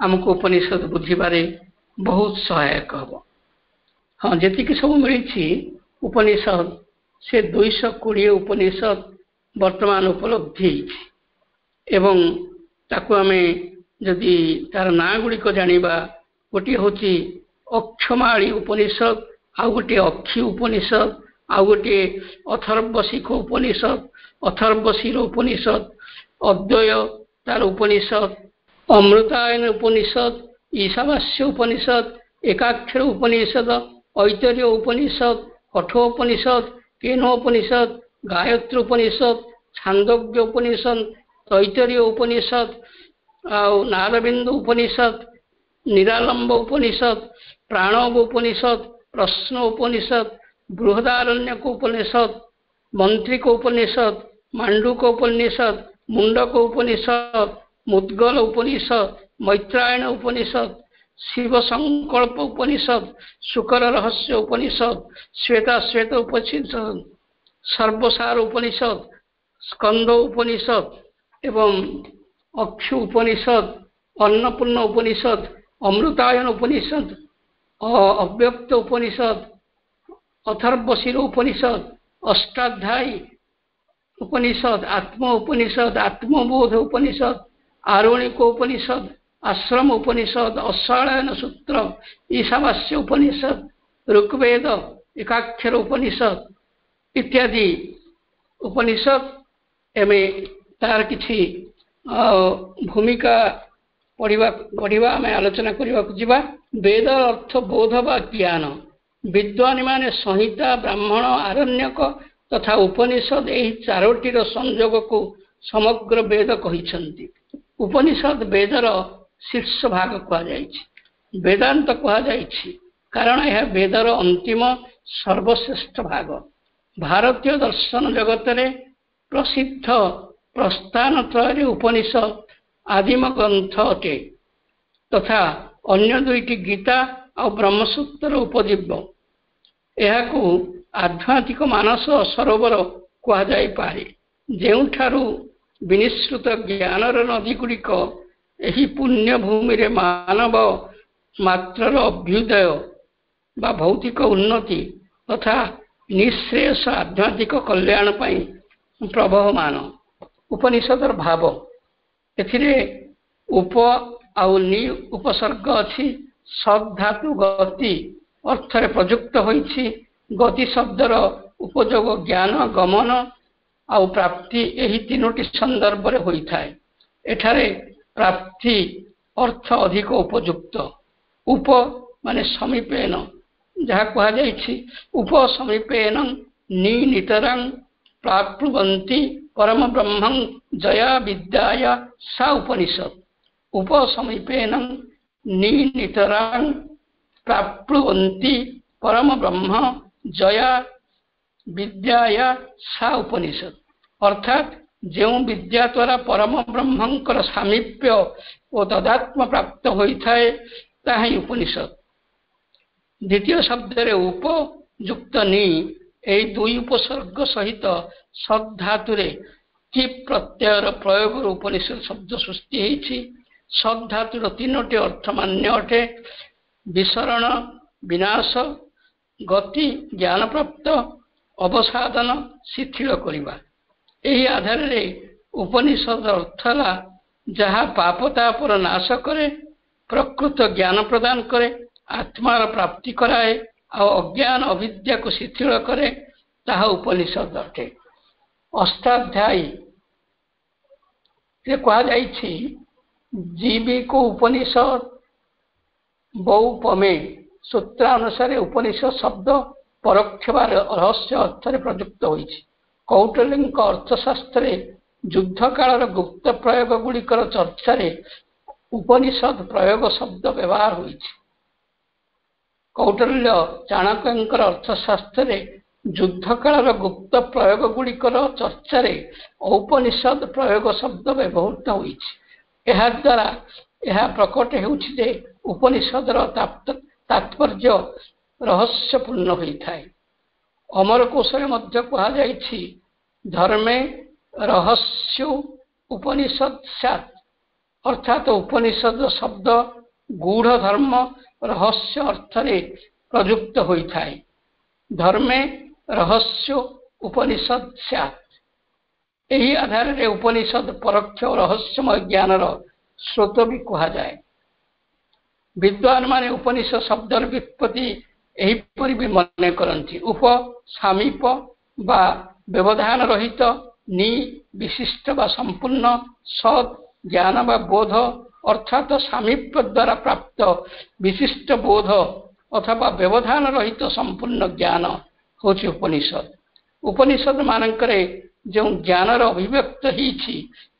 ଆମକୁ ଉପନିଷଦ ବୁଝିବାରେ ବହୁତ ସହାୟକ ହେବ। ହଁ ଯେତିକି ସବୁ ମିଳିଛି ଉପନିଷଦ ସେ ଦୁଇଶହ କୋଡ଼ିଏ ଉପନିଷଦ ବର୍ତ୍ତମାନ ଉପଲବ୍ଧି ହେଇଛି। ଏବଂ ତାକୁ ଆମେ ଯଦି ତାର ନାଁ ଗୁଡ଼ିକ ଜାଣିବା ଗୋଟିଏ ହେଉଛି ଅକ୍ଷମାଳୀ ଉପନିଷଦ ଆଉ ଗୋଟିଏ ଅକ୍ଷି ଉପନିଷଦ ଆଉ ଗୋଟିଏ ଅଥର୍ବଶିଖ ଉପନିଷଦ ଅଥର୍ବଶିର ଉପନିଷଦ ଅଦ୍ୱୟ ତାର ଉପନିଷଦ ଅମୃତାୟନ ଉପନିଷଦ ଈଶାବାସ୍ୟ ଉପନିଷଦ ଏକାକ୍ଷର ଉପନିଷଦ ଐତରୀୟ ଉପନିଷଦ କଠୋପନିଷଦ କେନୋପନିଷଦ ଗାୟତ୍ରୀ ଉପନିଷଦ ଛାନ୍ଦୋଗ୍ୟ ଉପନିଷଦ ତୈତରୀୟ ଉପନିଷଦ ଆଉ ନାରବିନ୍ଦୁ ଉପନିଷଦ ନିରାଲମ୍ବ ଉପନିଷଦ ପ୍ରାଣବ ଉପନିଷଦ ପ୍ରଶ୍ନ ଉପନିଷଦ ବୃହଦାରଣ୍ୟକ ଉପନିଷଦ ମନ୍ତ୍ରିକ ଉପନିଷଦ ମାଣ୍ଡୁକ ଉପନିଷଦ ମୁଣ୍ଡକ मुद्गल उपनिषद मैत्रायण उपनिषद शिव संकल्प उपनिषद शुक्र रहस्य उपनिषद श्वेता श्वेत उपनिषद सर्वसार उपनिषद स्कंद उपनिषद एवं अक्ष उपनिषद अन्नपूर्ण उपनिषद अमृतायन उपनिषद अव्यक्त उपनिषद अथर्वशील उपनिषद अष्टाध्यायी उपनिषद आत्म उपनिषद आत्मबोध उपनिषद ଆରୋଣିକ ଉପନିଷଦ ଆଶ୍ରମ ଉପନିଷଦ ଅଶାଳୟନ ସୂତ୍ର ଈଶାବାସ୍ୟ ଉପନିଷଦ ଋଗ୍ବେଦ ଏକାକ୍ଷର ଉପନିଷଦ ଇତ୍ୟାଦି ଉପନିଷଦ। ଆମେ ତାର କିଛି ଭୂମିକା ପଢିବା ପଢିବା ଆମେ ଆଲୋଚନା କରିବାକୁ ଯିବା। ବେଦର ଅର୍ଥ ବୋଧ ବା ଜ୍ଞାନ। ବିଦ୍ୱାନୀ ମାନେ ସଂହିତା ବ୍ରାହ୍ମଣ ଆରଣ୍ୟକ ତଥା ଉପନିଷଦ ଏହି ଚାରୋଟିର ସଂଯୋଗକୁ ସମଗ୍ର ବେଦ କହିଛନ୍ତି। ଉପନିଷଦ ବେଦର ଶୀର୍ଷ ଭାଗ କୁହାଯାଇଛି। ବେଦାନ୍ତ କୁହାଯାଇଛି। କାରଣ ଏହା ବେଦର ଅନ୍ତିମ ସର୍ବଶ୍ରେଷ୍ଠ ଭାଗ। ଭାରତୀୟ ଦର୍ଶନ ଜଗତରେ ପ୍ରସିଦ୍ଧ ପ୍ରସ୍ଥାନ ତ୍ରୟରେ ଉପନିଷଦ ଆଦିମ ଗ୍ରନ୍ଥ ଅଟେ ତଥା ଅନ୍ୟ ଦୁଇଟି ଗୀତା ଆଉ ବ୍ରହ୍ମସୂତ୍ର ଉପଜୀବ୍ୟ ଏହାକୁ ଆଧ୍ୟାତ୍ମିକ ମାନସ ସରୋବର କୁହାଯାଇପାରେ। ଯେଉଁଠାରୁ ବିନିଶ୍ରୁତ ଜ୍ଞାନର ନଦୀ ଗୁଡ଼ିକ ଏହି ପୁଣ୍ୟ ଭୂମିରେ ମାନବ ମାତ୍ରର ଅଭ୍ୟୁଦୟ ବା ଭୌତିକ ଉନ୍ନତି ତଥା ନିଃଶ୍ରେୟସ ଆଧ୍ୟାତ୍ମିକ କଲ୍ୟାଣ ପାଇଁ ପ୍ରବହମାନ। ଉପନିଷଦର ଭାବ। ଏଥିରେ ଉପ ଆଉ ନି ଉପସର୍ଗ ଅଛି। ସଦ୍ଧାତୁ ଗତି ଅର୍ଥରେ ପ୍ରଯୁକ୍ତ ହୋଇଛି। ଗତି ଶବ୍ଦର ଉପଯୋଗ ଜ୍ଞାନ ଗମନ ଆଉ ପ୍ରାପ୍ତି ଏହି ତିନୋଟି ସନ୍ଦର୍ଭରେ ହୋଇଥାଏ। ଏଠାରେ ପ୍ରାପ୍ତି ଅର୍ଥ ଅଧିକ ଉପଯୁକ୍ତ। ଉପ ମାନେ ସମୀପେନ ଯାହା କୁହାଯାଇଛି ଉପ ସମୀପେନ ନି ନିତରାଂ ପରମ ବ୍ରହ୍ମଂ ଜୟା ବିଦ୍ୟାୟ ସା ଉପନିଷଦ ଉପସମୀପେନ ନିତରାଂ ପ୍ରାପ୍ନୁବନ୍ତି ପରମ ବ୍ରହ୍ମ ଜୟା ବିଦ୍ୟାୟ ସା ଉପନିଷଦ ଅର୍ଥାତ୍ ଯେଉଁ ବିଦ୍ୟା ଦ୍ୱାରା ପରମ ବ୍ରହ୍ମଙ୍କର ସାମୀପ୍ୟ ଓ ତଦାତ୍ମ ପ୍ରାପ୍ତ ହୋଇଥାଏ ତାହା ହିଁ ଉପନିଷଦ ଦ୍ୱିତୀୟ ଶବ୍ଦରେ ଉପଯୁକ୍ତ ନି ଏହି ଦୁଇ ଉପସର୍ଗ ସହିତ ସଦ୍ଧାତୁରେ କି ପ୍ରତ୍ୟୟର ପ୍ରୟୋଗରୁ ଉପନିଷଦ ଶବ୍ଦ ସୃଷ୍ଟି ହେଇଛି ସଦ୍ଧାତୁର ତିନୋଟି ଅର୍ଥ ମାନ୍ୟ ଅଟେ ବିସରଣ ବିନାଶ ଗତି ଜ୍ଞାନପ୍ରାପ୍ତ ଅବସାଦନ ଶିଥିଳ କରିବା। ଏହି ଆଧାରରେ ଉପନିଷଦ ଅର୍ଥ ହେଲା ଯାହା ପାପ ତାପର ନାଶ କରେ ପ୍ରକୃତ ଜ୍ଞାନ ପ୍ରଦାନ କରେ ଆତ୍ମାର ପ୍ରାପ୍ତି କରାଏ ଆଉ ଅଜ୍ଞାନ ଅବିଦ୍ୟାକୁ ଶିଥିଳ କରେ ତାହା ଉପନିଷଦ ଅଟେ। ଅଷ୍ଟାଧ୍ୟାୟୀରେ କୁହାଯାଇଛି ଜୀବିକୁ ଉପନିଷଦ ବହୁ ପମେ ସୂତ୍ରାନୁସାରେ ଉପନିଷଦ ଶବ୍ଦ ପରୋକ୍ଷ ବା ରହସ୍ୟ ଅର୍ଥରେ ପ୍ରଯୁକ୍ତ ହୋଇଛି। କୌଟଲ୍ୟଙ୍କ ଅର୍ଥଶାସ୍ତ୍ରରେ ଯୁଦ୍ଧ କାଳର ଗୁପ୍ତ ପ୍ରୟୋଗ ଗୁଡ଼ିକର ଚର୍ଚ୍ଚାରେ ଉପନିଷଦ ପ୍ରୟୋଗ ଶବ୍ଦ ବ୍ୟବହାର ହୋଇଛି। କୌଟଲ୍ୟ ଚାଣକ୍ୟଙ୍କର ଅର୍ଥଶାସ୍ତ୍ରରେ ଯୁଦ୍ଧ କାଳର ଗୁପ୍ତ ପ୍ରୟୋଗ ଗୁଡ଼ିକର ଚର୍ଚ୍ଚାରେ ଔପନିଷଦ ପ୍ରୟୋଗ ଶବ୍ଦ ବ୍ୟବହୃତ ହୋଇଛି। ଏହାଦ୍ୱାରା ଏହା ପ୍ରକଟ ହେଉଛି ଯେ ଉପନିଷଦର ତାତ୍ପର୍ଯ୍ୟ ରହସ୍ୟପୂର୍ଣ୍ଣ ହୋଇଥାଏ। ଅମରକୋଷରେ ମଧ୍ୟ କୁହାଯାଇଛି ଧର୍ମେ ରହସ୍ୟ ଉପନିଷଦ ସାତ୍। ଅର୍ଥାତ ଉପନିଷଦ ଶବ୍ଦ ଗୂଢ଼ ଧର୍ମ ରହସ୍ୟ ଅର୍ଥରେ ପ୍ରଯୁକ୍ତ ହୋଇଥାଏ। ଧର୍ମେ ରହସ୍ୟ ଉପନିଷଦ ସାତ୍। ଏହି ଆଧାରରେ ଉପନିଷଦ ପରୋକ୍ଷ ରହସ୍ୟମୟ ଜ୍ଞାନର ସ୍ରୋତ ବି କୁହାଯାଏ। ବିଦ୍ୱାନ ମାନେ ଉପନିଷଦ ଶବ୍ଦର ବିତ୍ପତ୍ତି ଏହିପରି ବି ମନେ କରନ୍ତି। ଉପ ସାମୀପ ବା ବ୍ୟବଧାନ ରହିତ ନି ବିଶିଷ୍ଟ ବା ସମ୍ପୂର୍ଣ୍ଣ ସତ୍ ଜ୍ଞାନ ବା ବୋଧ ଅର୍ଥାତ ସାମୀପ୍ୟ ଦ୍ୱାରା ପ୍ରାପ୍ତ ବିଶିଷ୍ଟ ବୋଧ ଅଥବା ବ୍ୟବଧାନ ରହିତ ସମ୍ପୂର୍ଣ୍ଣ ଜ୍ଞାନ ହେଉଛି ଉପନିଷଦ। ଉପନିଷଦ ମାନଙ୍କରେ ଯେଉଁ ଜ୍ଞାନର ଅଭିବ୍ୟକ୍ତ ହେଇଛି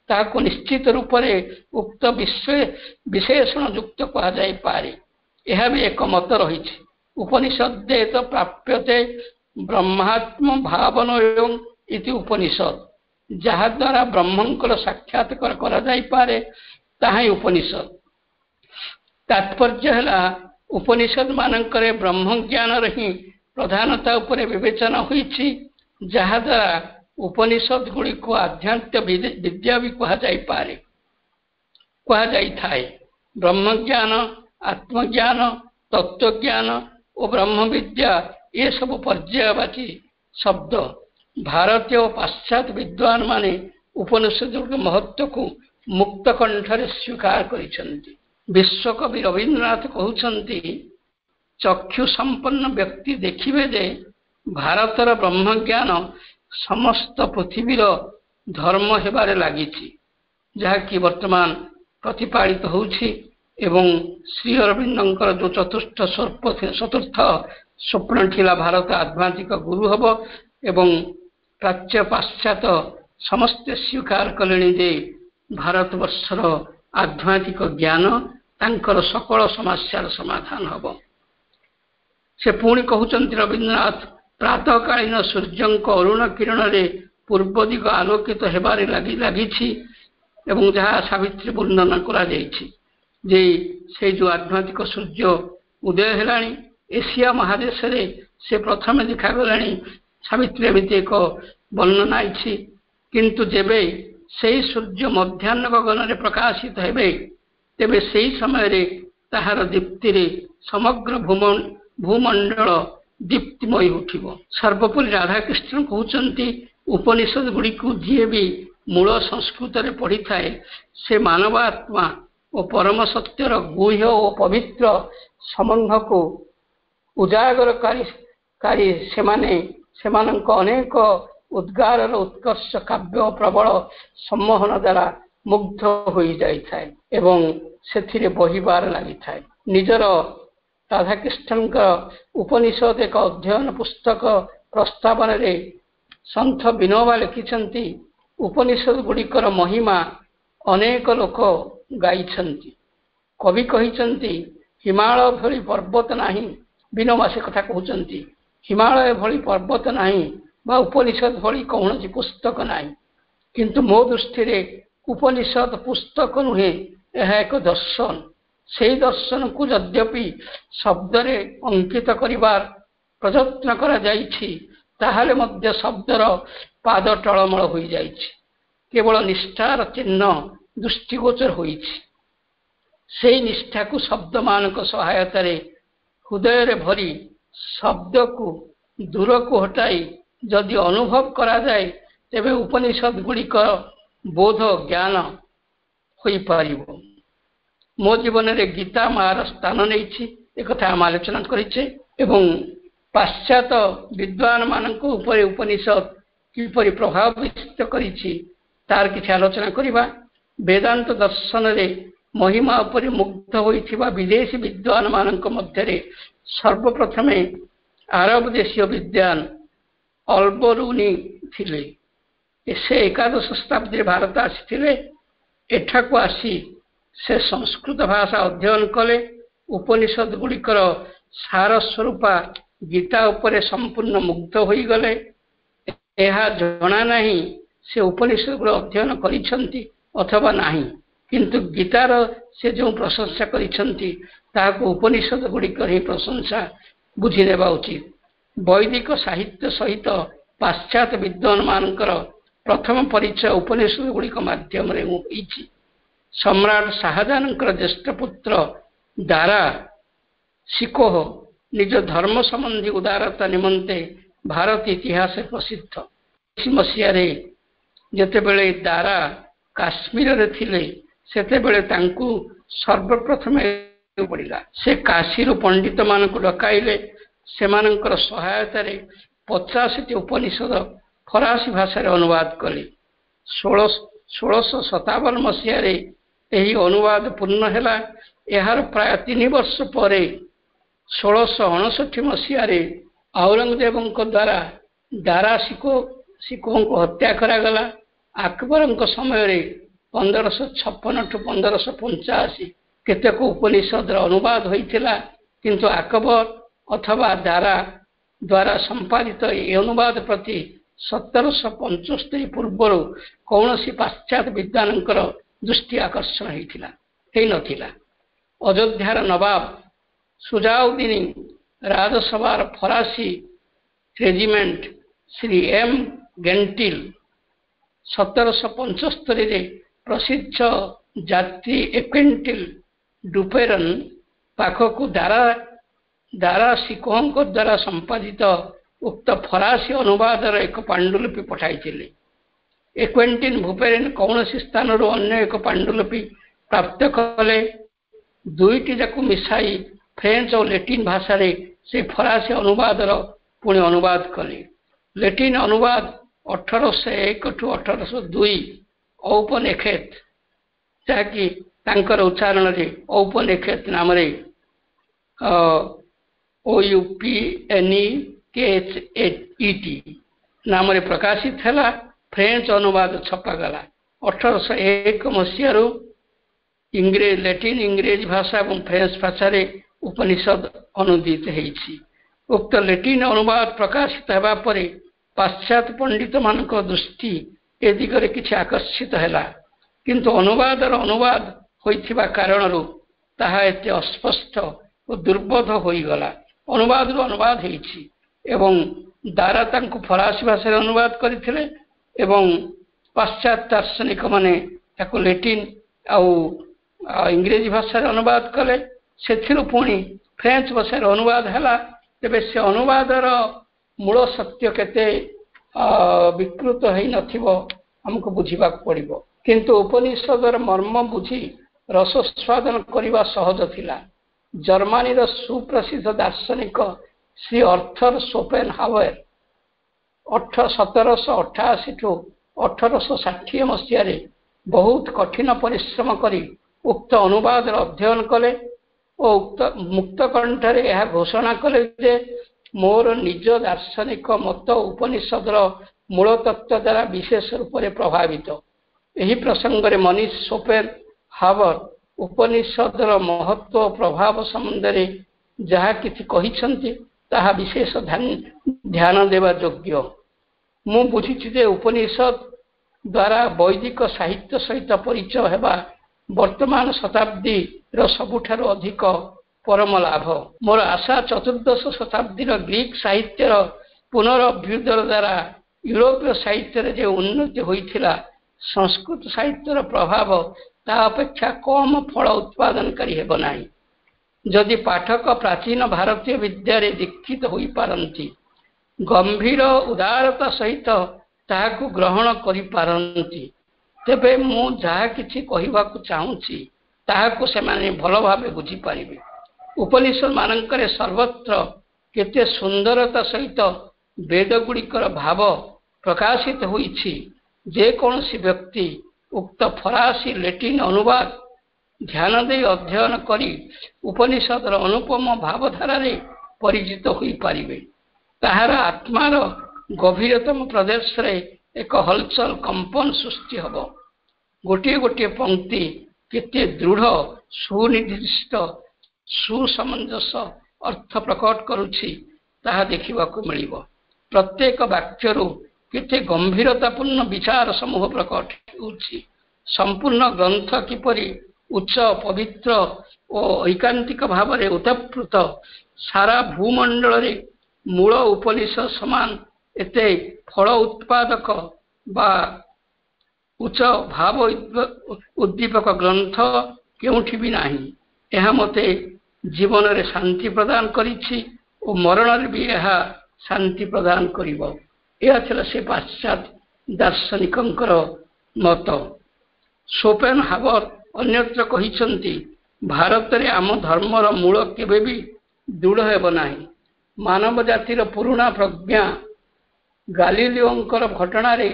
ତାହାକୁ ନିଶ୍ଚିତ ରୂପରେ ଉକ୍ତ ବିଶେଷଣ ଯୁକ୍ତ କୁହାଯାଇପାରେ ଏହା ବି ଏକ ମତ ରହିଛି। ଉପନିଷଦେ ତ ପ୍ରାପ୍ୟତେ ବ୍ରହ୍ମାତ୍ମ ଏବଂ ଇତି ଉପନିଷଦ ଯାହାଦ୍ୱାରା ବ୍ରହ୍ମଙ୍କର ସାକ୍ଷାତକାର କରାଯାଇପାରେ ତାହା ହିଁ ଉପନିଷଦ ତାତ୍ପର୍ଯ୍ୟ ହେଲା ଉପନିଷଦ ମାନଙ୍କରେ ବ୍ରହ୍ମ ଜ୍ଞାନର ହିଁ ପ୍ରଧାନତା ଉପରେ ବିବେଚନା ହୋଇଛି ଯାହାଦ୍ୱାରା ଉପନିଷଦ ଗୁଡ଼ିକୁ ଆଧ୍ୟାତ୍ମ ବିଦ୍ୟା ବି କୁହାଯାଇପାରେ କୁହାଯାଇଥାଏ ବ୍ରହ୍ମଜ୍ଞାନ ଆତ୍ମଜ୍ଞାନ ତତ୍ଵଜ୍ଞାନ ଓ ବ୍ରହ୍ମ ବିଦ୍ୟା ଏସବୁ ପର୍ଯ୍ୟାୟବାଚୀ ଶବ୍ଦ। ଭାରତୀୟ ଓ ପାଶ୍ଚାତ୍ୟ ବିଦ୍ୱାନ ମାନେ ଉପନିଷଦର ମହତ୍ଵକୁ ମୁକ୍ତ କଣ୍ଠରେ ସ୍ୱୀକାର କରିଛନ୍ତି। ବିଶ୍ୱକବି ରବୀନ୍ଦ୍ରନାଥ କହୁଛନ୍ତି ଚକ୍ଷୁ ସମ୍ପନ୍ନ ବ୍ୟକ୍ତି ଦେଖିବେ ଯେ ଭାରତର ବ୍ରହ୍ମଜ୍ଞାନ ସମସ୍ତ ପୃଥିବୀର ଧର୍ମ ହେବାରେ ଲାଗିଛି ଯାହାକି ବର୍ତ୍ତମାନ ପ୍ରତିପାଳିତ ହେଉଛି ଏବଂ ଶ୍ରୀ ଅରବିନ୍ଦଙ୍କର ଯେଉଁ ଚତୁର୍ଥ ସ୍ୱର୍ପ ଚତୁର୍ଥ ସ୍ୱପ୍ନ ଥିଲା ଭାରତ ଆଧ୍ୟାତ୍ମିକ ଗୁରୁ ହେବ ଏବଂ ପ୍ରାଚ୍ୟ ପାଶ୍ଚାତ୍ୟ ସମସ୍ତେ ସ୍ୱୀକାର କଲେଣି ଯେ ଭାରତବର୍ଷର ଆଧ୍ୟାତ୍ମିକ ଜ୍ଞାନ ତାଙ୍କର ସକଳ ସମସ୍ୟାର ସମାଧାନ ହେବ ସେ ପୁଣି କହୁଛନ୍ତି ରବୀନ୍ଦ୍ରନାଥ ପ୍ରାତଃକାଳୀନ ସୂର୍ଯ୍ୟଙ୍କ ଅରୁଣ କିରଣରେ ପୂର୍ବ ଦିଗ ଆଲୋକିତ ହେବାରେ ଲାଗି ଲାଗିଛି ଏବଂ ଯାହା ସାବିତ୍ରୀ ବର୍ଣ୍ଣନା କରାଯାଇଛି। ଯେ ସେଇ ଯେଉଁ ଆଧ୍ୟାତ୍ମିକ ସୂର୍ଯ୍ୟ ଉଦୟ ହେଲାଣି ଏସିଆ ମହାଦେଶରେ ସେ ପ୍ରଥମେ ଦେଖାଗଲାଣି ସାବିତ୍ରୀ ଏମିତି ଏକ ବର୍ଣ୍ଣନା ଅଛି କିନ୍ତୁ ଯେବେ ସେହି ସୂର୍ଯ୍ୟ ମଧ୍ୟାହ୍ନ ଗଗନରେ ପ୍ରକାଶିତ ହେବେ ତେବେ ସେହି ସମୟରେ ତାହାର ଦୀପ୍ତିରେ ସମଗ୍ର ଭୂମଣ୍ଡଳ ଦୀପ୍ତିମୟ ଉଠିବ। ସର୍ବୋପରି ରାଧାକୃଷ୍ଣ କହୁଛନ୍ତି ଉପନିଷଦ ଗୁଡ଼ିକୁ ଯିଏ ବି ମୂଳ ସଂସ୍କୃତରେ ପଢ଼ିଥାଏ ସେ ମାନବ ଆତ୍ମା ଓ ପରମ ସତ୍ୟର ଗୁହ୍ୟ ଓ ପବିତ୍ର ସମ୍ବନ୍ଧକୁ ଉଜାଗରକାରୀ ସେମାନେ ସେମାନଙ୍କ ଅନେକ ଉଦ୍ଗାରର ଉତ୍କର୍ଷ କାବ୍ୟ ପ୍ରବଳ ସମ୍ମୋହନ ଦ୍ୱାରା ମୁଗ୍ଧ ହୋଇଯାଇଥାଏ ଏବଂ ସେଥିରେ ବହିବାର ଲାଗିଥାଏ। ନିଜର ରାଧାକୃଷ୍ଣଙ୍କ ଉପନିଷଦ ଏକ ଅଧ୍ୟୟନ ପୁସ୍ତକ ପ୍ରସ୍ତାବନରେ ସନ୍ଥ ବିନୋବା ଲେଖିଛନ୍ତି ଉପନିଷଦ ଗୁଡ଼ିକର ମହିମା ଅନେକ ଲୋକ ଗାଇଛନ୍ତି। କବି କହିଛନ୍ତି ହିମାଳୟ ଭଳି ପର୍ବତ ନାହିଁ ବିନୋବା ସେ କଥା କହୁଛନ୍ତି। ହିମାଳୟ ଭଳି ପର୍ବତ ନାହିଁ ବା ଉପନିଷଦ ଭଳି କୌଣସି ପୁସ୍ତକ ନାହିଁ। କିନ୍ତୁ ମୋ ଦୃଷ୍ଟିରେ ଉପନିଷଦ ପୁସ୍ତକ ନୁହେଁ ଏହା ଏକ ଦର୍ଶନ। ସେହି ଦର୍ଶନକୁ ଯଦ୍ୟପି ଶବ୍ଦରେ ଅଙ୍କିତ କରିବାର ପ୍ରଯତ୍ନ କରାଯାଇଛି ତାହେଲେ ମଧ୍ୟ ଶବ୍ଦର ପାଦ ଟଳମଳ ହୋଇଯାଇଛି। କେବଳ ନିଷ୍ଠାର ଚିହ୍ନ ଦୃଷ୍ଟିଗୋଚର ହୋଇଛି। ସେହି ନିଷ୍ଠାକୁ ଶବ୍ଦମାନଙ୍କ ସହାୟତାରେ ହୃଦୟରେ ଭରି ଶବ୍ଦକୁ ଦୂରକୁ ହଟାଇ ଯଦି ଅନୁଭବ କରାଯାଏ ତେବେ ଉପନିଷଦ ଗୁଡ଼ିକର ବୋଧ ଜ୍ଞାନ ହୋଇପାରିବ। ମୋ ଜୀବନରେ ଗୀତା ମାର ସ୍ଥାନ ନେଇଛି ଏକଥା ଆମେ ଆଲୋଚନା କରିଛେ ଏବଂ ପାଶ୍ଚାତ୍ୟ ବିଦ୍ୱାନ ମାନଙ୍କ ଉପରେ ଉପନିଷଦ କିପରି ପ୍ରଭାବ ବିସ୍ତାର କରିଛି ତାର କିଛି ଆଲୋଚନା କରିବା ବେଦାନ୍ତ ଦର୍ଶନରେ ମହିମା ଉପରେ ମୁଗ୍ଧ ହୋଇଥିବା ବିଦେଶୀ ବିଦ୍ୱାନ ମାନଙ୍କ ମଧ୍ୟରେ ସର୍ବପ୍ରଥମେ ଆରବ ଦେଶୀୟ ବିଦ୍ୱାନ ଅଲବରୁନି ଥିଲେ ସେ ଏକାଦଶ ଶତାବ୍ଦୀରେ ଭାରତ ଆସିଥିଲେ ଏଠାକୁ ଆସି ସେ ସଂସ୍କୃତ ଭାଷା ଅଧ୍ୟୟନ କଲେ ଉପନିଷଦ ଗୁଡ଼ିକର ସାର ସ୍ୱରୂପା ଗୀତା ଉପରେ ସମ୍ପୂର୍ଣ୍ଣ ମୁଗ୍ଧ ହୋଇଗଲେ ଏହା ଜଣା ନାହିଁ ସେ ଉପନିଷଦର ଅଧ୍ୟୟନ କରିଛନ୍ତି ଅଥବା ନାହିଁ। କିନ୍ତୁ ଗୀତାର ସେ ଯେଉଁ ପ୍ରଶଂସା କରିଛନ୍ତି ତାହାକୁ ଉପନିଷଦ ଗୁଡ଼ିକର ହିଁ ପ୍ରଶଂସା ବୁଝି ନେବା ଉଚିତ। ବୈଦିକ ସାହିତ୍ୟ ସହିତ ପାଶ୍ଚାତ୍ୟ ବିଦ୍ୱାନ ମାନଙ୍କର ପ୍ରଥମ ପରିଚୟ ଉପନିଷଦ ଗୁଡ଼ିକ ମାଧ୍ୟମରେ ମୁଁ ହେଇଛି ସମ୍ରାଟ ଶାହାଜାନଙ୍କର ଜ୍ୟେଷ୍ଠ ପୁତ୍ର ଦାରା ଶିକୋହ ନିଜ ଧର୍ମ ସମ୍ବନ୍ଧୀ ଉଦାରତା ନିମନ୍ତେ ଭାରତ ଇତିହାସରେ ପ୍ରସିଦ୍ଧ। ମସିହାରେ ଯେତେବେଳେ ଦାରା କାଶ୍ମୀରରେ ଥିଲେ ସେତେବେଳେ ତାଙ୍କୁ ସର୍ବପ୍ରଥମେ ପଡ଼ିଲା। ସେ କାଶୀରୁ ପଣ୍ଡିତ ମାନଙ୍କୁ ଡକାଇଲେ। ସେମାନଙ୍କର ସହାୟତାରେ ପଚାଶଟି ଉପନିଷଦ ଫରାସୀ ଭାଷାରେ ଅନୁବାଦ କଲେ। ଷୋଳ ଷୋଳଶହ ସତାବନ ମସିହାରେ ଏହି ଅନୁବାଦ ପୂର୍ଣ୍ଣ ହେଲା। ଏହାର ପ୍ରାୟ ତିନି ବର୍ଷ ପରେ ଷୋଳଶହ ଅଣଷଠି ମସିହାରେ ଔରଙ୍ଗଜେବଙ୍କ ଦ୍ୱାରା ଦାରା ଶିକୋ ଶିକୋଙ୍କୁ ହତ୍ୟା କରାଗଲା। ଆକବରଙ୍କ ସମୟରେ ପନ୍ଦରଶହ ଛପନଠୁ ପନ୍ଦରଶହ ପଞ୍ଚାଅଶୀ କେତେକ ଉପନିଷଦର ଅନୁବାଦ ହୋଇଥିଲା କିନ୍ତୁ ଆକବର ଅଥବା ଦାରା ଦ୍ୱାରା ସମ୍ପାଦିତ ଏହି ଅନୁବାଦ ପ୍ରତି ସତରଶହ ପଞ୍ଚସ୍ତରୀ ପୂର୍ବରୁ କୌଣସି ପାଶ୍ଚାତ୍ୟ ବିଦ୍ୱାନଙ୍କର ଦୃଷ୍ଟି ଆକର୍ଷଣ ହେଇଥିଲା ହେଇନଥିଲା। ଅଯୋଧ୍ୟାର ନବାବ ସୁଜାଉଦ୍ଦିନ ରାଜସଭାର ଫରାସୀ ରେଜିମେଣ୍ଟ ଶ୍ରୀ ଏମ୍ ଗେଣ୍ଟିଲ ସତରଶହ ପଞ୍ଚସ୍ତରୀରେ ପ୍ରସିଦ୍ଧ ଯାତ୍ରୀ ଏକ୍ୱେଣ୍ଟିଲ ଡୁପେରନ ପାଖକୁ ଦାରା ଦାରା ଶିକୋହଙ୍କ ଦ୍ୱାରା ସମ୍ପାଦିତ ଉକ୍ତ ଫରାସୀ ଅନୁବାଦର ଏକ ପାଣ୍ଡୁଲିପି ପଠାଇଥିଲେ ଏକ୍ୱେଣ୍ଟିନ ଭୁପେରେନ କୌଣସି ସ୍ଥାନରୁ ଅନ୍ୟ ଏକ ପାଣ୍ଡୁଲିପି ପ୍ରାପ୍ତ କଲେ। ଦୁଇଟି ଯାକୁ ମିଶାଇ ଫ୍ରେଞ୍ଚ ଓ ଲେଟିନ ଭାଷାରେ ସେ ଫରାସୀ ଅନୁବାଦର ପୁଣି ଅନୁବାଦ କଲେ। ଲେଟିନ ଅନୁବାଦ ଅଠରଶହ ଏକ ଠୁ ଅଠରଶହ ଦୁଇ ଔପନେଖେତ ଯାହାକି ତାଙ୍କର ଉଚ୍ଚାରଣରେ ଔପନିକ୍ଷେତ ନାମରେ O U P N E K H E T ନାମରେ ପ୍ରକାଶିତ ହେଲା। ଫ୍ରେଞ୍ଚ ଅନୁବାଦ ଛପାଗଲା। ଅଠରଶହ ଏକ ମସିହାରୁ ଇଂରେଜ ଲାଟିନ୍ ଇଂରେଜ ଭାଷା ଏବଂ ଫ୍ରେଞ୍ଚ ଭାଷାରେ ଉପନିଷଦ ଅନୁଦିତ ହେଇଛି। ଉକ୍ତ ଲାଟିନ୍ ଅନୁବାଦ ପ୍ରକାଶିତ ହେବା ପରେ ପାଶ୍ଚାତ୍ୟ ପଣ୍ଡିତମାନଙ୍କ ଦୃଷ୍ଟି ଏ ଦିଗରେ କିଛି ଆକର୍ଷିତ ହେଲା କିନ୍ତୁ ଅନୁବାଦର ଅନୁବାଦ ହୋଇଥିବା କାରଣରୁ ତାହା ଏତେ ଅସ୍ପଷ୍ଟ ଓ ଦୁର୍ବୋଧ ହୋଇଗଲା ଅନୁବାଦରୁ ଅନୁବାଦ ହେଇଛି ଏବଂ ଦାରା ତାଙ୍କୁ ଫରାସୀ ଭାଷାରେ ଅନୁବାଦ କରିଥିଲେ ଏବଂ ପାଶ୍ଚାତ୍ୟ ଦାର୍ଶନିକମାନେ ତାକୁ ଲେଟିନ୍ ଆଉ ଇଂରେଜୀ ଭାଷାରେ ଅନୁବାଦ କଲେ ସେଥିରୁ ପୁଣି ଫ୍ରେଞ୍ଚ ଭାଷାରେ ଅନୁବାଦ ହେଲା ତେବେ ସେ ଅନୁବାଦର ମୂଳ ସତ୍ୟ କେତେ ବିକୃତ ହେଇନଥିବ ଆମକୁ ବୁଝିବାକୁ ପଡ଼ିବ। କିନ୍ତୁ ଉପନିଷଦର ମର୍ମ ବୁଝି ରସସ୍ୱାଦନ କରିବା ସହଜ ଥିଲା। ଜର୍ମାନୀର ସୁପ୍ରସିଦ୍ଧ ଦାର୍ଶନିକ ଶ୍ରୀ ଅର୍ଥର ସୋପେନ୍ ହାୱେର ଅଠ ସତରଶହ ଅଠାଅଶୀଠୁ ଅଠରଶହ ଷାଠିଏ ମସିହାରେ ବହୁତ କଠିନ ପରିଶ୍ରମ କରି ଉକ୍ତ ଅନୁବାଦର ଅଧ୍ୟୟନ କଲେ ଓ ଉକ୍ତ ମୁକ୍ତ କଣ୍ଠରେ ଏହା ଘୋଷଣା କଲେ ଯେ ମୋର ନିଜ ଦାର୍ଶନିକ ମତ ଉପନିଷଦର ମୂଳ ତତ୍ତ୍ୱ ଦ୍ୱାରା ବିଶେଷ ରୂପରେ ପ୍ରଭାବିତ। ଏହି ପ୍ରସଙ୍ଗରେ ମନୀଷ ସୋପେନ୍ ହାବର ଉପନିଷଦର ମହତ୍ଵ ପ୍ରଭାବ ସମ୍ବନ୍ଧରେ ଯାହା କିଛି କହିଛନ୍ତି ତାହା ବିଶେଷ ଧ୍ୟାନ ଦେବା ଯୋଗ୍ୟ। ମୁଁ ବୁଝିଛି ଯେ ଉପନିଷଦ ଦ୍ୱାରା ବୈଦିକ ସାହିତ୍ୟ ସହିତ ପରିଚୟ ହେବା ବର୍ତ୍ତମାନ ଶତାବ୍ଦୀର ସବୁଠାରୁ ଅଧିକ ପରମ ଲାଭ ମୋର ଆଶା ଚତୁର୍ଦ୍ଦଶ ଶତାବ୍ଦୀର ଗ୍ରୀକ୍ ସାହିତ୍ୟର ପୁନରଭ୍ୟୁଦୟ ଦ୍ୱାରା ୟୁରୋପୀୟ ସାହିତ୍ୟରେ ଯେଉଁ ଉନ୍ନତି ହୋଇଥିଲା ସଂସ୍କୃତ ସାହିତ୍ୟର ପ୍ରଭାବ ତା ଅପେକ୍ଷା କମ ଫଳ ଉତ୍ପାଦନକାରୀ ହେବ ନାହିଁ। ଯଦି ପାଠକ ପ୍ରାଚୀନ ଭାରତୀୟ ବିଦ୍ୟାରେ ଦୀକ୍ଷିତ ହୋଇପାରନ୍ତି ଗମ୍ଭୀର ଉଦାରତା ସହିତ ତାହାକୁ ଗ୍ରହଣ କରିପାରନ୍ତି ତେବେ ମୁଁ ଯାହା କିଛି କହିବାକୁ ଚାହୁଁଛି ତାହାକୁ ସେମାନେ ଭଲ ଭାବେ ବୁଝିପାରିବେ। ଉପନିଷଦ ମାନଙ୍କରେ ସର୍ବତ୍ର କେତେ ସୁନ୍ଦରତା ସହିତ ବେଦ ଗୁଡ଼ିକର ଭାବ ପ୍ରକାଶିତ ହୋଇଛି ଯେକୌଣସି ବ୍ୟକ୍ତି ଉକ୍ତ ଫରାସୀ ଲେଟିନ୍ ଅନୁବାଦ ଧ୍ୟାନ ଦେଇ ଅଧ୍ୟୟନ କରି ଉପନିଷଦର ଅନୁପମ ଭାବଧାରାରେ ପରିଚିତ ହୋଇପାରିବେ। ତାହାର ଆତ୍ମାର ଗଭୀରତମ ପ୍ରଦେଶରେ ଏକ ହଲଚଲ କମ୍ପନ ସୃଷ୍ଟି ହେବ। ଗୋଟିଏ ଗୋଟିଏ ପଙ୍କ୍ତି କେତେ ଦୃଢ ସୁନିର୍ଦ୍ଦିଷ୍ଟ ସୁସମଞ୍ଜସ ଅର୍ଥ ପ୍ରକଟ କରୁଛି ତାହା ଦେଖିବାକୁ ମିଳିବ। ପ୍ରତ୍ୟେକ ବାକ୍ୟରୁ କେତେ ଗମ୍ଭୀରତାପୂର୍ଣ୍ଣ ବିଚାର ସମୂହ ପ୍ରକଟ ହେଉଛି। ସମ୍ପୂର୍ଣ୍ଣ ଗ୍ରନ୍ଥ କିପରି ଉଚ୍ଚ ପବିତ୍ର ଓ ଐକାନ୍ତିକ ଭାବରେ ଉତପ୍ରୁତ ସାରା ଭୂମଣ୍ଡଳରେ ମୂଳ ଉପନିଷଦ ସମାନ ଏତେ ଫଳ ଉତ୍ପାଦକ ବା ଉଚ୍ଚ ଭାବ ଉଦ୍ଦୀପକ ଗ୍ରନ୍ଥ କେଉଁଠି ବି ନାହିଁ। ଏହା ମୋତେ ଜୀବନରେ ଶାନ୍ତି ପ୍ରଦାନ କରିଛି ଓ ମରଣରେ ବି ଏହା ଶାନ୍ତି ପ୍ରଦାନ କରିବ। ଏହା ଥିଲା ସେ ପାଶ୍ଚାତ୍ୟ ଦାର୍ଶନିକଙ୍କର ମତ। ସୋପେନ୍ ହାବର ଅନ୍ୟତ୍ର କହିଛନ୍ତି ଭାରତରେ ଆମ ଧର୍ମର ମୂଳ କେବେ ବି ଦୃଢ଼ ହେବ ନାହିଁ। ମାନବ ଜାତିର ପୁରୁଣା ପ୍ରଜ୍ଞା ଗାଲିଲିଓଙ୍କର ଘଟଣାରେ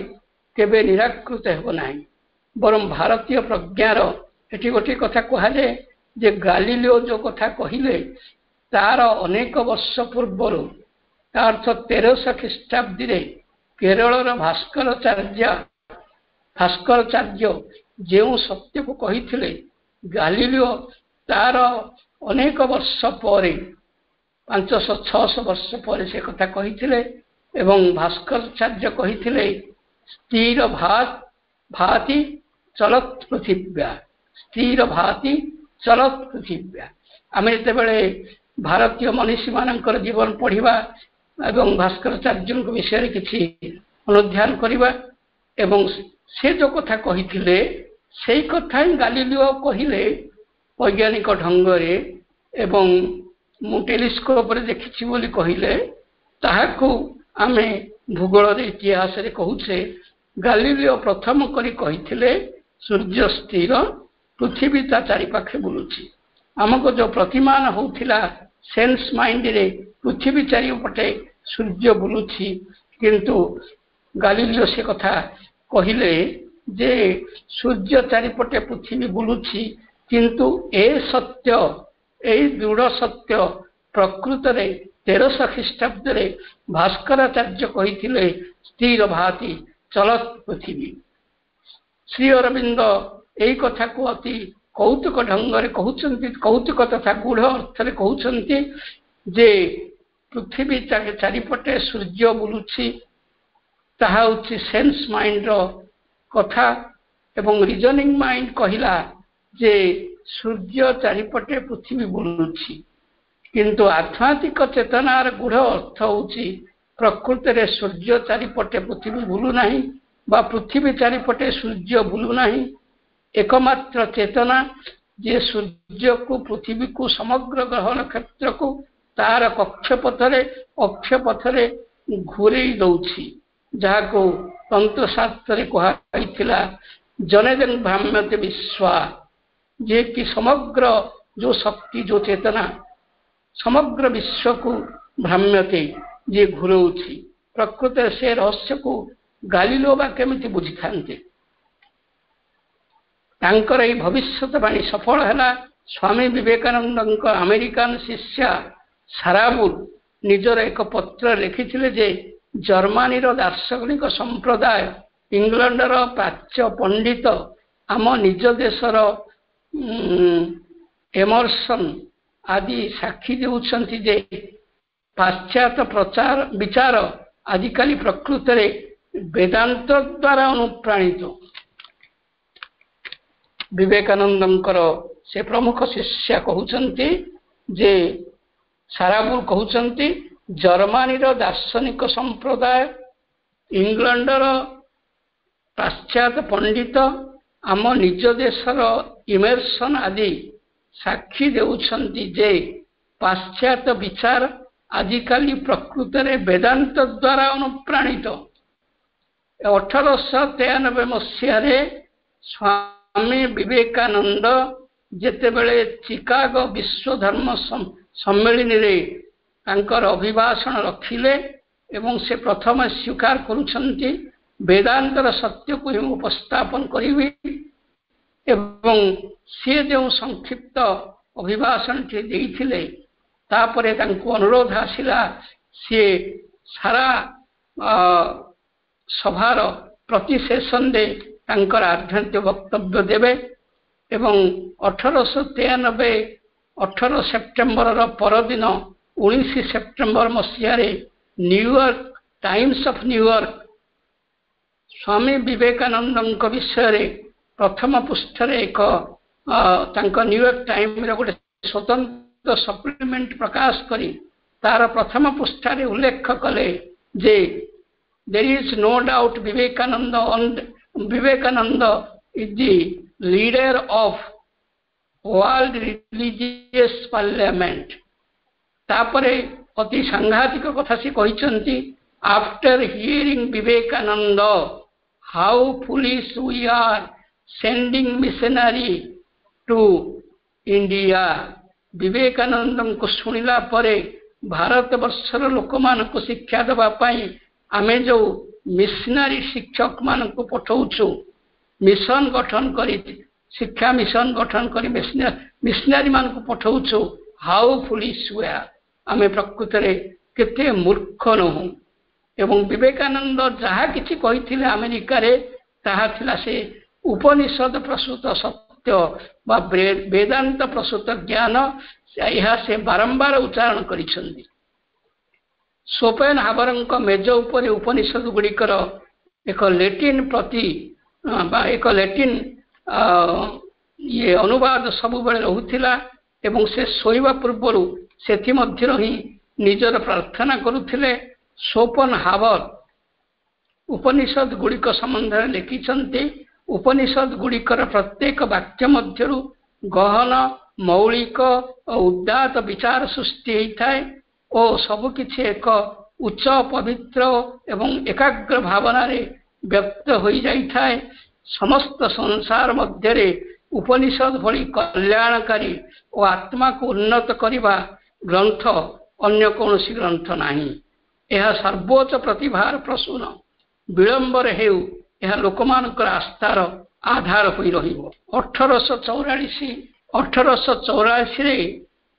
କେବେ ନିରାକୃତ ହେବ ନାହିଁ। ବରଂ ଭାରତୀୟ ପ୍ରଜ୍ଞାର ଏଠି ଗୋଟିଏ କଥା କୁହାଯାଏ ଯେ ଗାଲିଲିଓ ଯୋଉ କଥା କହିଲେ ତାର ଅନେକ ବର୍ଷ ପୂର୍ବରୁ ତା ଅର୍ଥ ତେରଶହ ଖ୍ରୀଷ୍ଟାବ୍ଦୀରେ କେରଳର ଭାସ୍କରାଚାର୍ଯ୍ୟ ଭାସ୍କରାଚାର୍ଯ୍ୟ ଯେଉଁ ସତ୍ୟକୁ କହିଥିଲେ ଗାଲିଲିଓ ତାର ଅନେକ ବର୍ଷ ପରେ ପାଞ୍ଚଶହ ଛଅଶହ ବର୍ଷ ପରେ ସେ କଥା କହିଥିଲେ ଏବଂ ଭାସ୍କରାଚାର୍ଯ୍ୟ କହିଥିଲେ ସ୍ଥିର ଭାତ ଭାତି ଚଲତ୍ ପୃଥିବ୍ୟା ସ୍ଥିର ଭାତି ଚଲତ୍ ପୃଥିବ୍ୟା ଆମେ ଯେତେବେଳେ ଭାରତୀୟ ମନୀଷୀମାନଙ୍କର ଜୀବନ ପଢ଼ିବା ଏବଂ ଭାସ୍କରାଚାର୍ଯ୍ୟଙ୍କ ବିଷୟରେ କିଛି ଅନୁଧ୍ୟାନ କରିବା ଏବଂ ସେ ଯୋଉ କଥା କହିଥିଲେ ସେଇ କଥା ହିଁ ଗାଲିଲିଓ କହିଲେ ବୈଜ୍ଞାନିକ ଢଙ୍ଗରେ ଏବଂ ମୁଁ ଟେଲିସ୍କୋପରେ ଦେଖିଛି ବୋଲି କହିଲେ ତାହାକୁ ଆମେ ଭୂଗୋଳର ଇତିହାସରେ କହୁଛେ ଗାଲିଲିଓ ପ୍ରଥମ କରି କହିଥିଲେ ସୂର୍ଯ୍ୟ ସ୍ଥିର ପୃଥିବୀ ତା ଚାରିପାଖେ ବୁଲୁଛି। ଆମକୁ ଯୋଉ ପ୍ରତିମାନ ହଉଥିଲା ସେନ୍ସ ମାଇଣ୍ଡରେ ପୃଥିବୀ ଚାରିପଟେ ସୂର୍ଯ୍ୟ ବୁଲୁଛି। କିନ୍ତୁ ଗାଲିଲିଓ ସେ କଥା କହିଲେ ଯେ ସୂର୍ଯ୍ୟ ଚାରିପଟେ ପୃଥିବୀ ବୁଲୁଛି କିନ୍ତୁ ଏ ସତ୍ୟ ଏଇ ଦୃଢ଼ ସତ୍ୟ ପ୍ରକୃତରେ ତେରଶହ ଖ୍ରୀଷ୍ଟାବ୍ଦରେ ଭାସ୍କରାଚାର୍ଯ୍ୟ କହିଥିଲେ ସ୍ଥିର ଭାତି ଚଳତ ପୃଥିବୀ। ଶ୍ରୀ ଅରବିନ୍ଦ ଏଇ କଥାକୁ ଅତି କୌତୁକ ଢଙ୍ଗରେ କହୁଛନ୍ତି କୌତୁକ ତଥା ଗୂଢ଼ ଅର୍ଥରେ କହୁଛନ୍ତି ଯେ ପୃଥିବୀ ଚାରିପଟେ ସୂର୍ଯ୍ୟ ବୁଲୁଛି। ତାହା ହେଉଛି ସେନ୍ସ ମାଇଣ୍ଡର କଥା ଏବଂ ରିଜନିଂ ମାଇଣ୍ଡ କହିଲା ଯେ ସୂର୍ଯ୍ୟ ଚାରିପଟେ ପୃଥିବୀ ବୁଲୁଛି। କିନ୍ତୁ ଆଧ୍ୟାତ୍ମିକ ଚେତନାର ଗୂଢ଼ ଅର୍ଥ ହେଉଛି ପ୍ରକୃତରେ ସୂର୍ଯ୍ୟ ଚାରିପଟେ ପୃଥିବୀ ବୁଲୁନାହିଁ ବା ପୃଥିବୀ ଚାରିପଟେ ସୂର୍ଯ୍ୟ ବୁଲୁନାହିଁ। ଏକମାତ୍ର ଚେତନା ଯେ ସୂର୍ଯ୍ୟକୁ ପୃଥିବୀକୁ ସମଗ୍ର ଗ୍ରହ ନକ୍ଷତ୍ରକୁ ତାର କକ୍ଷପଥରେ ଅକ୍ଷପଥରେ ଘୁରେଇ ଦଉଛି ଯାହାକୁ ତନ୍ତ୍ରଶାସ୍ତ୍ରରେ କୁହାଯାଇଥିଲା ଜନେଜନ ଭ୍ରାମ୍ୟତେ ବିଶ୍ଵା ଯିଏକି ସମଗ୍ର ଯୋଉ ଶକ୍ତି ଯୋଉ ଚେତନା ସମଗ୍ର ବିଶ୍ୱକୁ ଭ୍ରାମ୍ୟତେ ଯିଏ ଘୁରଉଛି ପ୍ରକୃତରେ ସେ ରହସ୍ୟକୁ ଗାଲିଲୋ ବା କେମିତି ବୁଝିଥାନ୍ତି ତାଙ୍କର ଏଇ ଭବିଷ୍ୟତବାଣୀ ସଫଳ ହେଲା ସ୍ୱାମୀ ବିବେକାନନ୍ଦଙ୍କ ଆମେରିକାନ ଶିଷ୍ୟା ସାରାବୁଲ ନିଜର ଏକ ପତ୍ର ଲେଖିଥିଲେ ଯେ ଜର୍ମାନୀର ଦାର୍ଶନିକ ସମ୍ପ୍ରଦାୟ ଇଂଲଣ୍ଡର ପ୍ରାଚ୍ୟ ପଣ୍ଡିତ ଆମ ନିଜ ଦେଶର ଏମର୍ସନ ଆଦି ସାକ୍ଷୀ ଦେଉଛନ୍ତି ଯେ ପାଶ୍ଚାତ୍ୟ ପ୍ରଚାର ବିଚାର ଆଜିକାଲି ପ୍ରକୃତରେ ବେଦାନ୍ତ ଦ୍ୱାରା ଅନୁପ୍ରାଣିତ। ବିବେକାନନ୍ଦଙ୍କର ସେ ପ୍ରମୁଖ ଶିଷ୍ୟା କହୁଛନ୍ତି ଯେ ସାରାବୁଲ କହୁଛନ୍ତି ଜର୍ମାନୀର ଦାର୍ଶନିକ ସମ୍ପ୍ରଦାୟ ଇଂଲଣ୍ଡର ପାଶ୍ଚାତ୍ୟ ପଣ୍ଡିତ ଆମ ନିଜ ଦେଶର ଇମେର୍ସନ ଆଦି ସାକ୍ଷୀ ଦେଉଛନ୍ତି ଯେ ପାଶ୍ଚାତ୍ୟ ବିଚାର ଆଜିକାଲି ପ୍ରକୃତରେ ବେଦାନ୍ତ ଦ୍ୱାରା ଅନୁପ୍ରାଣିତ। ଅଠରଶହ ତେୟାନବେ ମସିହାରେ ସ୍ୱାମୀ ବିବେକାନନ୍ଦ ଯେତେବେଳେ ଚିକାଗୋ ବିଶ୍ୱ ଧର୍ମ ସମ୍ମିଳନୀରେ ତାଙ୍କର ଅଭିଭାଷଣ ରଖିଲେ ଏବଂ ସେ ପ୍ରଥମେ ସ୍ୱୀକାର କରୁଛନ୍ତି ବେଦାନ୍ତର ସତ୍ୟକୁ ହିଁ ଉପସ୍ଥାପନ କରିବି ଏବଂ ସିଏ ଯେଉଁ ସଂକ୍ଷିପ୍ତ ଅଭିଭାଷଣଟି ଦେଇଥିଲେ ତାପରେ ତାଙ୍କୁ ଅନୁରୋଧ ଆସିଲା ସିଏ ସାରା ସଭାର ପ୍ରତି ସେସନରେ ତାଙ୍କର ଆଧ୍ୟାତ୍ମିକ ବକ୍ତବ୍ୟ ଦେବେ ଏବଂ ଅଠରଶହ ତେୟାନବେ ଅଠର ସେପ୍ଟେମ୍ବରର ପରଦିନ ଉଣେଇଶ ସେପ୍ଟେମ୍ବର ମସିହାରେ New York Times of New York Swami ବିବେକାନନ୍ଦଙ୍କ ବିଷୟରେ ପ୍ରଥମ ପୃଷ୍ଠରେ ଏକ ତାଙ୍କ ନ୍ୟୁୟର୍କ ଟାଇମ୍ର ଗୋଟେ ସ୍ୱତନ୍ତ୍ର ସପ୍ଲିମେଣ୍ଟ ପ୍ରକାଶ କରି ତାର ପ୍ରଥମ ପୃଷ୍ଠାରେ ଉଲ୍ଲେଖ କଲେ ଯେ there is no doubt vivekananda and vivekananda is the leader of world religious parliament ତାପରେ ଅତି ସାଂଘାତିକ କଥା ସେ କହିଛନ୍ତି after hearing vivekananda how foolish we are sending missionary to india ବିବେକାନନ୍ଦଙ୍କୁ ଶୁଣିଲା ପରେ ଭାରତ ବର୍ଷର ଲୋକମାନଙ୍କୁ ଶିକ୍ଷା ଦେବା ପାଇଁ ଆମେ ଯେଉଁ ମିଶନାରୀ ଶିକ୍ଷକ ମାନଙ୍କୁ ପଠାଉଛୁ ମିଶନ ଗଠନ କରି ଶିକ୍ଷା ମିଶନ ଗଠନ କରି ମିଶନାରୀ ମାନଙ୍କୁ ପଠାଉଛୁ ହାଉ ୱେଆ ଆମେ ପ୍ରକୃତରେ କେତେ ମୂର୍ଖ ନୁହଁ। ଏବଂ ବିବେକାନନ୍ଦ ଯାହା କିଛି କହିଥିଲେ ଆମେରିକାରେ ତାହା ଥିଲା ସେ ଉପନିଷଦ ପ୍ରସୂତ ସତ୍ୟ ବା ବେଦାନ୍ତ ପ୍ରସୂତ ଜ୍ଞାନ ଏହା ସେ ବାରମ୍ବାର ଉଚ୍ଚାରଣ କରିଛନ୍ତି। ସୋପେନ ହାବରଙ୍କ ମେଜ ଉପରେ ଉପନିଷଦ ଗୁଡ଼ିକର ଏକ ଲେଟିନ୍ ପ୍ରତି ବା ଏକ ଲେଟିନ୍ ଇଏ ଅନୁବାଦ ସବୁବେଳେ ରହୁଥିଲା ଏବଂ ସେ ଶୋଇବା ପୂର୍ବରୁ ସେଥିମଧ୍ୟରୁ ହିଁ ନିଜର ପ୍ରାର୍ଥନା କରୁଥିଲେ। ସୋପନ ହାବର ଉପନିଷଦ ଗୁଡ଼ିକ ସମ୍ବନ୍ଧରେ ଲେଖିଛନ୍ତି। ଉପନିଷଦ ଗୁଡ଼ିକର ପ୍ରତ୍ୟେକ ବାକ୍ୟ ମଧ୍ୟରୁ ଗହନ ମୌଳିକ ଓ ଉଦାତ ବିଚାର ସୃଷ୍ଟି ହେଇଥାଏ। ଓ ସବୁକିଛି ଏକ ଉଚ୍ଚ ପବିତ୍ର ଏବଂ ଏକାଗ୍ର ଭାବନାରେ ବ୍ୟକ୍ତ ହୋଇଯାଇଥାଏ। ସମସ୍ତ ସଂସାର ମଧ୍ୟରେ ଉପନିଷଦ ଭଳି କଲ୍ୟାଣକାରୀ ଓ ଆତ୍ମାକୁ ଉନ୍ନତ କରିବା ଗ୍ରନ୍ଥ ଅନ୍ୟ କୌଣସି ଗ୍ରନ୍ଥ ନାହିଁ। ଏହା ସର୍ବୋଚ୍ଚ ପ୍ରତିଭାର ପ୍ରସୂନ। ବିଳମ୍ବରେ ହେଉ ଏହା ଲୋକମାନଙ୍କର ଆସ୍ଥାର ଆଧାର ହୋଇ ରହିବ। ଅଠରଶହ ଚଉରାଳିଶ ଅଠରଶହ ଚଉରାଅଶୀରେ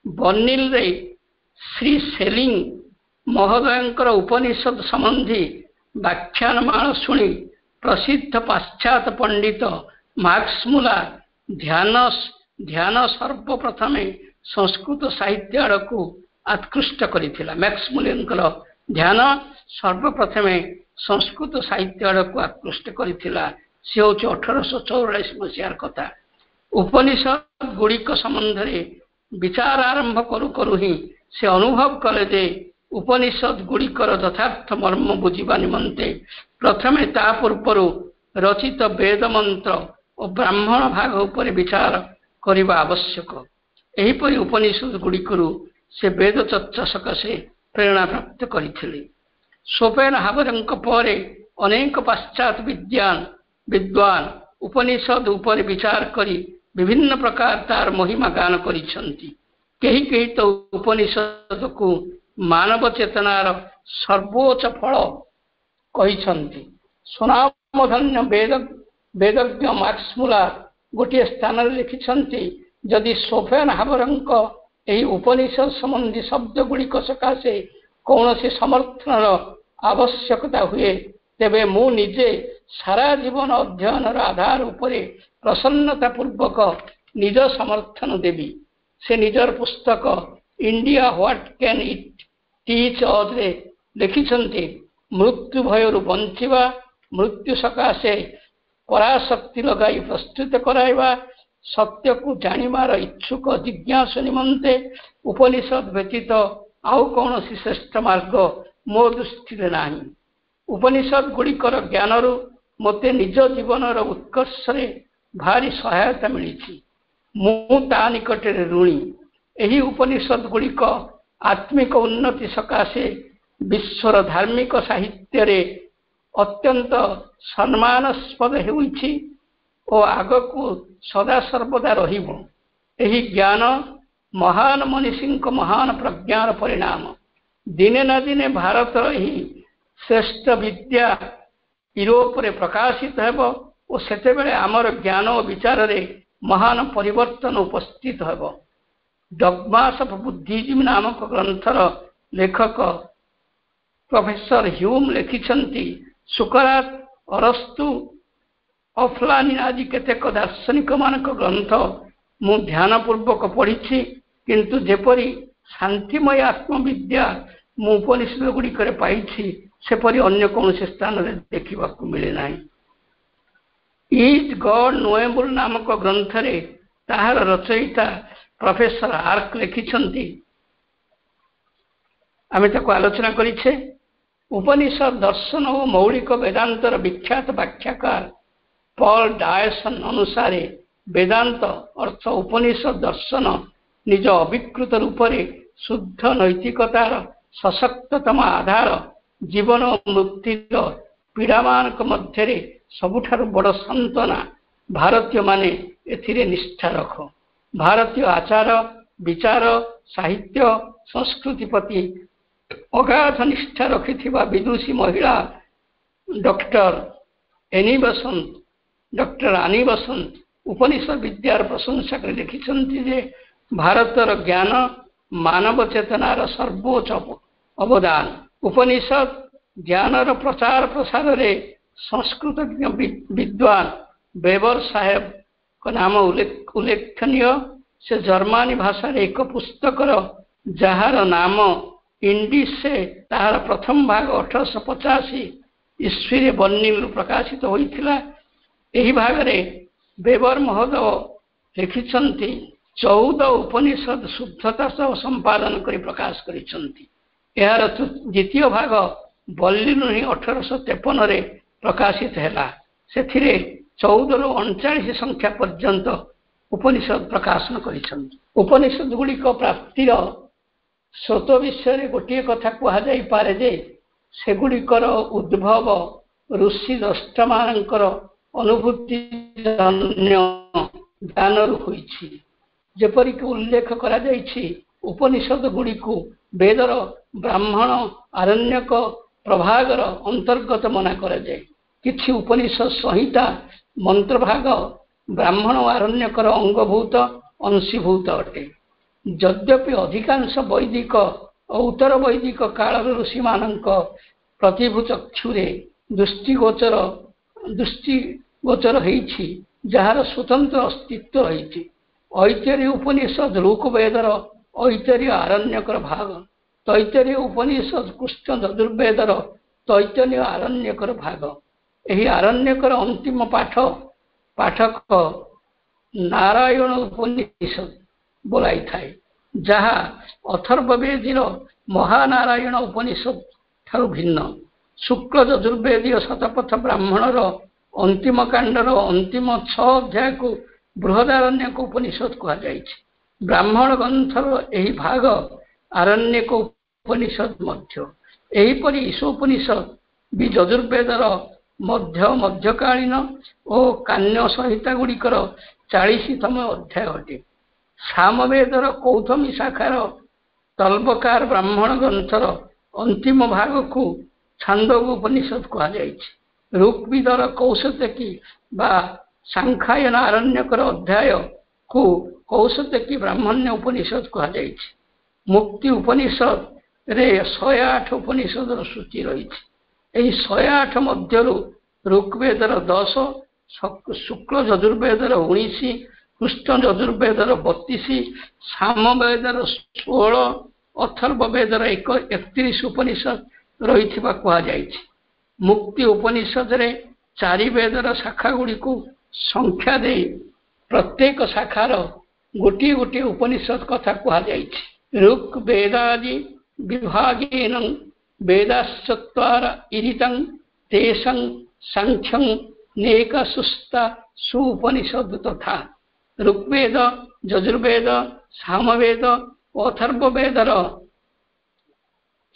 ବର୍ଣ୍ଣିଲରେ ଶ୍ରୀ ସେଲିଂ ମହୋଦୟଙ୍କର ଉପନିଷଦ ସମ୍ବନ୍ଧୀ ବ୍ୟାଖ୍ୟାନମାଳ ଶୁଣି ପ୍ରସିଦ୍ଧ ପାଶ୍ଚାତ୍ୟ ପଣ୍ଡିତ ମାର୍କ୍ସମୁଲା ଧ୍ୟାନ ଧ୍ୟାନ ସର୍ବପ୍ରଥମେ ସଂସ୍କୃତ ସାହିତ୍ୟ ଆଡ଼କୁ ଆକୃଷ୍ଟ କରିଥିଲା। ମ୍ୟାକ୍ସମୁଲିଆନଙ୍କର ଧ୍ୟାନ ସର୍ବପ୍ରଥମେ ସଂସ୍କୃତ ସାହିତ୍ୟ ଆଡ଼କୁ ଆକୃଷ୍ଟ କରିଥିଲା। ସେ ହେଉଛି ଅଠରଶହ ଚଉରାଳିଶ ମସିହାର କଥା। ଉପନିଷଦ ଗୁଡ଼ିକ ସମ୍ବନ୍ଧରେ ବିଚାର ଆରମ୍ଭ କରୁ କରୁ ହିଁ ସେ ଅନୁଭବ କଲେ ଯେ ଉପନିଷଦ ଗୁଡ଼ିକର ଯଥାର୍ଥ ମର୍ମ ବୁଝିବା ନିମନ୍ତେ ପ୍ରଥମେ ତା ପୂର୍ବରୁ ରଚିତ ବେଦ ମନ୍ତ୍ର ଓ ବ୍ରାହ୍ମଣ ଭାଗ ଉପରେ ବିଚାର କରିବା ଆବଶ୍ୟକ। ଏହିପରି ଉପନିଷଦ ଗୁଡ଼ିକରୁ ସେ ବେଦ ଚର୍ଚ୍ଚା ସକାଶେ ପ୍ରେରଣା ପ୍ରାପ୍ତ କରିଥିଲେ। ସୋପେନ ହାବରଙ୍କ ପରେ ଅନେକ ପାଶ୍ଚାତ୍ୟ ବିଦ୍ୟାନ ବିଦ୍ୱାନ ଉପନିଷଦ ଉପରେ ବିଚାର କରି ବିଭିନ୍ନ ପ୍ରକାର ତାର ମହିମା ଗାନ କରିଛନ୍ତି। କେହି କେହି ତ ଉପନିଷଦକୁ ମାନବ ଚେତନାର ସର୍ବୋଚ୍ଚ ଫଳ କହିଛନ୍ତି। ସୁନାମଧନ୍ୟ ବେଦ ବେଦଜ୍ଞ ମାର୍କ୍ସମୁଲା ଗୋଟିଏ ସ୍ଥାନରେ ଲେଖିଛନ୍ତି ଯଦି ସୋଫେନ ହାବରଙ୍କ ଏହି ଉପନିଷଦ ସମ୍ବନ୍ଧୀ ଶବ୍ଦ ଗୁଡ଼ିକ ସକାଶେ କୌଣସି ସମର୍ଥନର ଆବଶ୍ୟକତା ହୁଏ ତେବେ ମୁଁ ନିଜେ ସାରା ଜୀବନ ଅଧ୍ୟୟନର ଆଧାର ଉପରେ ପ୍ରସନ୍ନତା ପୂର୍ବକ ନିଜ ସମର୍ଥନ ଦେବି। ସେ ନିଜର ପୁସ୍ତକ India what can it teach ଅଜରେ ଲେଖିଛନ୍ତି ମୃତ୍ୟୁ ଭୟରୁ ବଞ୍ଚିବା ମୃତ୍ୟୁ ସକାଶେ ପରାଶକ୍ତି ଲଗାଇ ପ୍ରସ୍ତୁତ କରାଇବା ସତ୍ୟକୁ ଜାଣିବାର ଇଚ୍ଛୁକ ଜିଜ୍ଞାସୁ ନିମନ୍ତେ ଉପନିଷଦ ବ୍ୟତୀତ ଆଉ କୌଣସି ଶ୍ରେଷ୍ଠ ମାର୍ଗ ମୋ ଦୃଷ୍ଟିରେ ନାହିଁ। ଉପନିଷଦ ଗୁଡ଼ିକର ଜ୍ଞାନରୁ ମୋତେ ନିଜ ଜୀବନର ଉତ୍କର୍ଷରେ ଭାରି ସହାୟତା ମିଳିଛି। ମୁଁ ତା ନିକଟରେ ଋଣୀ। ଏହି ଉପନିଷଦ ଗୁଡ଼ିକ ଆତ୍ମିକ ଉନ୍ନତି ସକାଶେ ବିଶ୍ୱର ଧାର୍ମିକ ସାହିତ୍ୟରେ ଅତ୍ୟନ୍ତ ସମ୍ମାନସ୍ପଦ ହେଉଛି ଓ ଆଗକୁ ସଦାସର୍ବଦା ରହିବ। ଏହି ଜ୍ଞାନ ମହାନ ମନୀଷୀଙ୍କ ମହାନ ପ୍ରଜ୍ଞାର ପରିଣାମ। ଦିନେ ନା ଦିନେ ଭାରତର ଏହି ଶ୍ରେଷ୍ଠ ବିଦ୍ୟା ୟୁରୋପରେ ପ୍ରକାଶିତ ହେବ ଓ ସେତେବେଳେ ଆମର ଜ୍ଞାନ ଓ ବିଚାରରେ ମହାନ ପରିବର୍ତ୍ତନ ଉପସ୍ଥିତ ହେବ। ଡଗମାସ ଅଫ୍ ବୁଦ୍ଧିଜିମ୍ ନାମକ ଗ୍ରନ୍ଥର ଲେଖକ ପ୍ରଫେସର ହ୍ୟୁମ୍ ଲେଖିଛନ୍ତି ସୁକରାତ ଅରସ୍ତୁ ଅଫଲାନି ଆଦି କେତେକ ଦାର୍ଶନିକମାନଙ୍କ ଗ୍ରନ୍ଥ ମୁଁ ଧ୍ୟାନପୂର୍ବକ ପଢ଼ିଛି କିନ୍ତୁ ଯେପରି ଶାନ୍ତିମୟ ଆତ୍ମବିଦ୍ୟା ମୁଁ ଉପନିଷଦ ଗୁଡ଼ିକରେ ପାଇଛି ସେପରି ଅନ୍ୟ କୌଣସି ସ୍ଥାନରେ ଦେଖିବାକୁ ମିଳେ ନାହିଁ। ଇଜ୍ ଗଡ୍ ନୋଏବୁଲ ନାମକ ଗ୍ରନ୍ଥରେ ତାହାର ରଚୟିତା ପ୍ରଫେସର ଆର୍କ ଲେଖିଛନ୍ତି ଆମେ ତାକୁ ଆଲୋଚନା କରିଛେ ଉପନିଷଦ ଦର୍ଶନ ଓ ମୌଳିକ ବେଦାନ୍ତର ବିଖ୍ୟାତ ବ୍ୟାଖ୍ୟାକାର ପଲ୍ ଡାୟସନ୍ ଅନୁସାରେ ବେଦାନ୍ତ ଅର୍ଥ ଉପନିଷଦ ଦର୍ଶନ ନିଜ ଅବିକୃତ ରୂପରେ ଶୁଦ୍ଧ ନୈତିକତାର ସଶକ୍ତତମ ଆଧାର ଜୀବନ ଓ ପୀଡ଼ାମାନଙ୍କ ମଧ୍ୟରେ ସବୁଠାରୁ ବଡ଼ ସାନ୍ତ୍ୱନା ଭାରତୀୟମାନେ ଏଥିରେ ନିଷ୍ଠା ରଖ। ଭାରତୀୟ ଆଚାର ବିଚାର ସାହିତ୍ୟ ସଂସ୍କୃତି ପ୍ରତି ଅଗାଧ ନିଷ୍ଠା ରଖିଥିବା ବିଦୁଷୀ ମହିଳା ଡକ୍ଟର ଏନି ବସନ୍ତ ଡକ୍ଟର ଆନି ବସନ୍ତ ଉପନିଷଦ ବିଦ୍ୟାର ପ୍ରଶଂସା କରି ଲେଖିଛନ୍ତି ଯେ ଭାରତର ଜ୍ଞାନ ମାନବ ଚେତନାର ସର୍ବୋଚ୍ଚ ଅବଦାନ। ଉପନିଷଦ ଜ୍ଞାନର ପ୍ରଚାର ପ୍ରସାରରେ ସଂସ୍କୃତ ବିଦ୍ୱାନ ବେବର ସାହେବଙ୍କ ନାମ ଉଲ୍ଲେଖନୀୟ। ସେ ଜର୍ମାନୀ ଭାଷାରେ ଏକ ପୁସ୍ତକର ଯାହାର ନାମ ଇଣ୍ଡିସେ ତାହାର ପ୍ରଥମ ଭାଗ ଅଠରଶହ ପଚାଶି ଇସ୍ୱିରେ ବର୍ଣ୍ଣିଂରୁ ପ୍ରକାଶିତ ହୋଇଥିଲା। ଏହି ଭାଗରେ ବେବର ମହୋଦୟ ଲେଖିଛନ୍ତି ଚଉଦ ଉପନିଷଦ ଶୁଦ୍ଧତା ସହ ସମ୍ପାଦନ କରି ପ୍ରକାଶ କରିଛନ୍ତି। ଏହାର ଦ୍ୱିତୀୟ ଭାଗ ବଲ୍ଲିରୁ ହିଁ ଅଠରଶହ ତେପନରେ ପ୍ରକାଶିତ ହେଲା। ସେଥିରେ ଚଉଦରୁ ଅଣଚାଳିଶ ସଂଖ୍ୟା ପର୍ଯ୍ୟନ୍ତ ଉପନିଷଦ ପ୍ରକାଶନ କରିଛନ୍ତି। ଉପନିଷଦ ଗୁଡ଼ିକ ପ୍ରାପ୍ତିର ସ୍ରୋତ ବିଷୟରେ ଗୋଟିଏ କଥା କୁହାଯାଇପାରେ ଯେ ସେଗୁଡ଼ିକର ଉଦ୍ଭବ ଋଷି ଦ୍ରଷ୍ଟମାନଙ୍କର ଅନୁଭୂତି ଜ୍ଞାନରୁ ହୋଇଛି। ଯେପରିକି ଉଲ୍ଲେଖ କରାଯାଇଛି ଉପନିଷଦ ଗୁଡ଼ିକୁ ବେଦର ବ୍ରାହ୍ମଣ ଆରଣ୍ୟକ ପ୍ରଭାଗର ଅନ୍ତର୍ଗତ ମନା କରାଯାଏ। କିଛି ଉପନିଷଦ ସଂହିତା ମନ୍ତ୍ରଭାଗ ବ୍ରାହ୍ମଣ ଆରଣ୍ୟକର ଅଙ୍ଗଭୂତ ଅଂଶୀଭୂତ ଅଟେ। ଯଦ୍ୟପି ଅଧିକାଂଶ ବୈଦିକ ଓ ଉତ୍ତର ବୈଦିକ କାଳର ଋଷିମାନଙ୍କ ପ୍ରତିଭୂ ଚକ୍ଷୁରେ ଦୃଷ୍ଟିଗୋଚର ଦୃଷ୍ଟିଗୋଚର ହେଇଛି ଯାହାର ସ୍ୱତନ୍ତ୍ର ଅସ୍ତିତ୍ୱ ରହିଛି। ଐତରୀ ଉପନିଷଦ ଋକବେଦର ଐତରୀୟ ଆରଣ୍ୟକର ଭାଗ ତୈତରୀୟ ଉପନିଷଦ କୃଷ୍ଣ ଯଜୁର୍ବେଦର ତୈତନୀୟ ଆରଣ୍ୟକର ଭାଗ। ଏହି ଆରଣ୍ୟକର ଅନ୍ତିମ ପାଠ ପାଠକ ନାରାୟଣ ଉପନିଷଦ ବୋଲାଇଥାଏ ଯାହା ଅଥର୍ବବେଦୀର ମହାନାରାୟଣ ଉପନିଷଦ ଠାରୁ ଭିନ୍ନ। ଶୁକ୍ଳ ଯଜୁର୍ବେଦୀୟ ଶତପଥ ବ୍ରାହ୍ମଣର ଅନ୍ତିମ କାଣ୍ଡର ଅନ୍ତିମ ଛଅ ଅଧ୍ୟାୟକୁ ବୃହଦାରଣ୍ୟକ ଉପନିଷଦ କୁହାଯାଇଛି। ବ୍ରାହ୍ମଣ ଗ୍ରନ୍ଥର ଏହି ଭାଗ ଆରଣ୍ୟକ ଉପନିଷଦ ମଧ୍ୟ ଏହିପରି ଈଶୋପନିଷଦ ବି ଯଜୁର୍ବେଦର ମଧ୍ୟ ମଧ୍ୟକାଳୀନ ଓ କାନ୍ୟ ସଂହିତା ଗୁଡ଼ିକର ଚାଳିଶତମ ଅଧ୍ୟାୟ ଅଟେ ସାମବେଦର କୌଥମୀ ଶାଖାର ତଲ୍ବକାର ବ୍ରାହ୍ମଣ ଗ୍ରନ୍ଥର ଅନ୍ତିମ ଭାଗକୁ ଛାନ୍ଦକୁ ଉପନିଷଦ କୁହାଯାଇଛି ଋଗ୍ବିଦର କୌଶତକୀ ବା ସାଂଖ୍ୟାୟନ ଆରଣ୍ୟକର ଅଧ୍ୟାୟକୁ କୌଶତକୀ ବ୍ରାହ୍ମଣ୍ୟ ଉପନିଷଦ କୁହାଯାଇଛି ମୁକ୍ତି ଉପନିଷଦରେ ଶହେ ଆଠ ଉପନିଷଦର ସୂଚି ରହିଛି। ଏହି ଶହେ ଆଠ ମଧ୍ୟରୁ ଋଗ୍ବେଦର ଦଶ ଶୁକ୍ଳ ଯଜୁର୍ବେଦର ଉଣେଇଶ କୃଷ୍ଣ ଯଜୁର୍ବେଦର ବତିଶ ସାମବେଦର ଷୋହଳ ଅଥର୍ବ ବେଦର ଏକ ଏକତିରିଶ ଉପନିଷଦ ରହିଥିବା କୁହାଯାଇଛି। ମୁକ୍ତି ଉପନିଷଦରେ ଚାରି ବେଦର ଶାଖା ଗୁଡ଼ିକୁ ସଂଖ୍ୟା ଦେଇ ପ୍ରତ୍ୟେକ ଶାଖାର ଗୋଟିଏ ଗୋଟିଏ ଉପନିଷଦ କଥା କୁହାଯାଇଛି। ଋକ୍ ବେଦାଦି ବିଭାଗେନ ଇରିତଂ ତେଷଂ ସାଂଖ୍ୟଂ ନେକ ସୁସ୍ତା ସୁପନିଷଦ ତଥା ଋଗ୍ବେଦ ଯଜୁର୍ବେଦ ସାମବେଦ ଓ ଅଥର୍ବ ବେଦର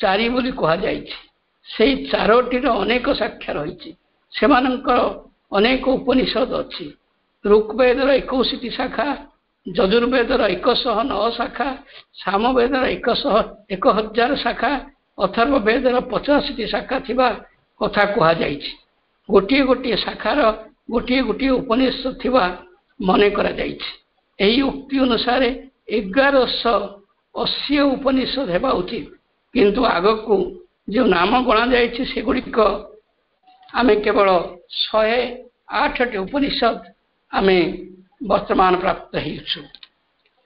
ଚାରି ବୋଲି କୁହାଯାଇଛି। ସେଇ ଚାରୋଟିର ଅନେକ ସାକ୍ଷା ରହିଛି। ସେମାନଙ୍କର ଅନେକ ଉପନିଷଦ ଅଛି। ଋଗ୍ବେଦର ଏକୋଇଶଟି ଶାଖା ଯଜୁର୍ବେଦର ଏକଶହ ନଅ ଶାଖା ସାମବେଦର ଏକଶହ ଏକ ହଜାର ଶାଖା ଅଥର୍ବ ବେଦର ପଚାଶଟି ଶାଖା ଥିବା କଥା କୁହାଯାଇଛି। ଗୋଟିଏ ଗୋଟିଏ ଶାଖାର ଗୋଟିଏ ଗୋଟିଏ ଉପନିଷଦ ଥିବା ମନେ କରାଯାଇଛି। ଏହି ଉକ୍ତି ଅନୁସାରେ ଏଗାରଶହ ଅଶୀ ଉପନିଷଦ ହେବା ଉଚିତ। କିନ୍ତୁ ଆଗକୁ ଯେଉଁ ନାମ ଗଣାଯାଇଛି ସେଗୁଡ଼ିକ ଆମେ କେବଳ ଶହେ ଆଠଟି ଉପନିଷଦ ଆମେ ବର୍ତ୍ତମାନ ପ୍ରାପ୍ତ ହେଇଛୁ।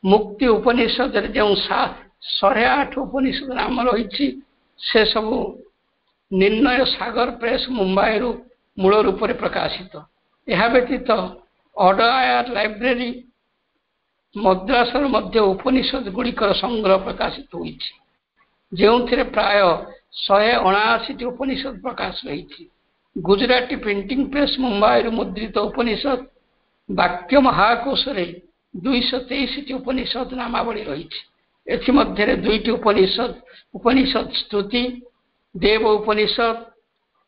ମୁକ୍ତି ଉପନିଷଦରେ ଯେଉଁ ଶହେ ଆଠ ଉପନିଷଦ ନାମ ରହିଛି ସେସବୁ ନିର୍ଣ୍ଣୟ ସାଗର ପ୍ରେସ୍ ମୁମ୍ବାଇରୁ ମୂଳ ରୂପରେ ପ୍ରକାଶିତ। ଏହା ବ୍ୟତୀତ ଅଡଆୟାର ଲାଇବ୍ରେରୀ ମଦ୍ରାସର ମଧ୍ୟ ଉପନିଷଦ ଗୁଡ଼ିକର ସଂଗ୍ରହ ପ୍ରକାଶିତ ହୋଇଛି। ଯେଉଁଥିରେ ପ୍ରାୟ ଶହେ ଅଣାଅଶୀଟି ଉପନିଷଦ ପ୍ରକାଶ ରହିଛି। ଗୁଜରାଟୀ ପ୍ରିଣ୍ଟିଂ ପ୍ରେସ୍ ମୁମ୍ବାଇରୁ ମୁଦ୍ରିତ ଉପନିଷଦ ବାକ୍ୟ ମହାକୋଷରେ ଦୁଇଶହ ତେଇଶଟି ଉପନିଷଦ ନାମାବଳୀ ରହିଛି। ଏଥିମଧ୍ୟରେ ଦୁଇଟି ଉପନିଷଦ ଉପନିଷଦ ସ୍ତୁତି ଦେବ ଉପନିଷଦ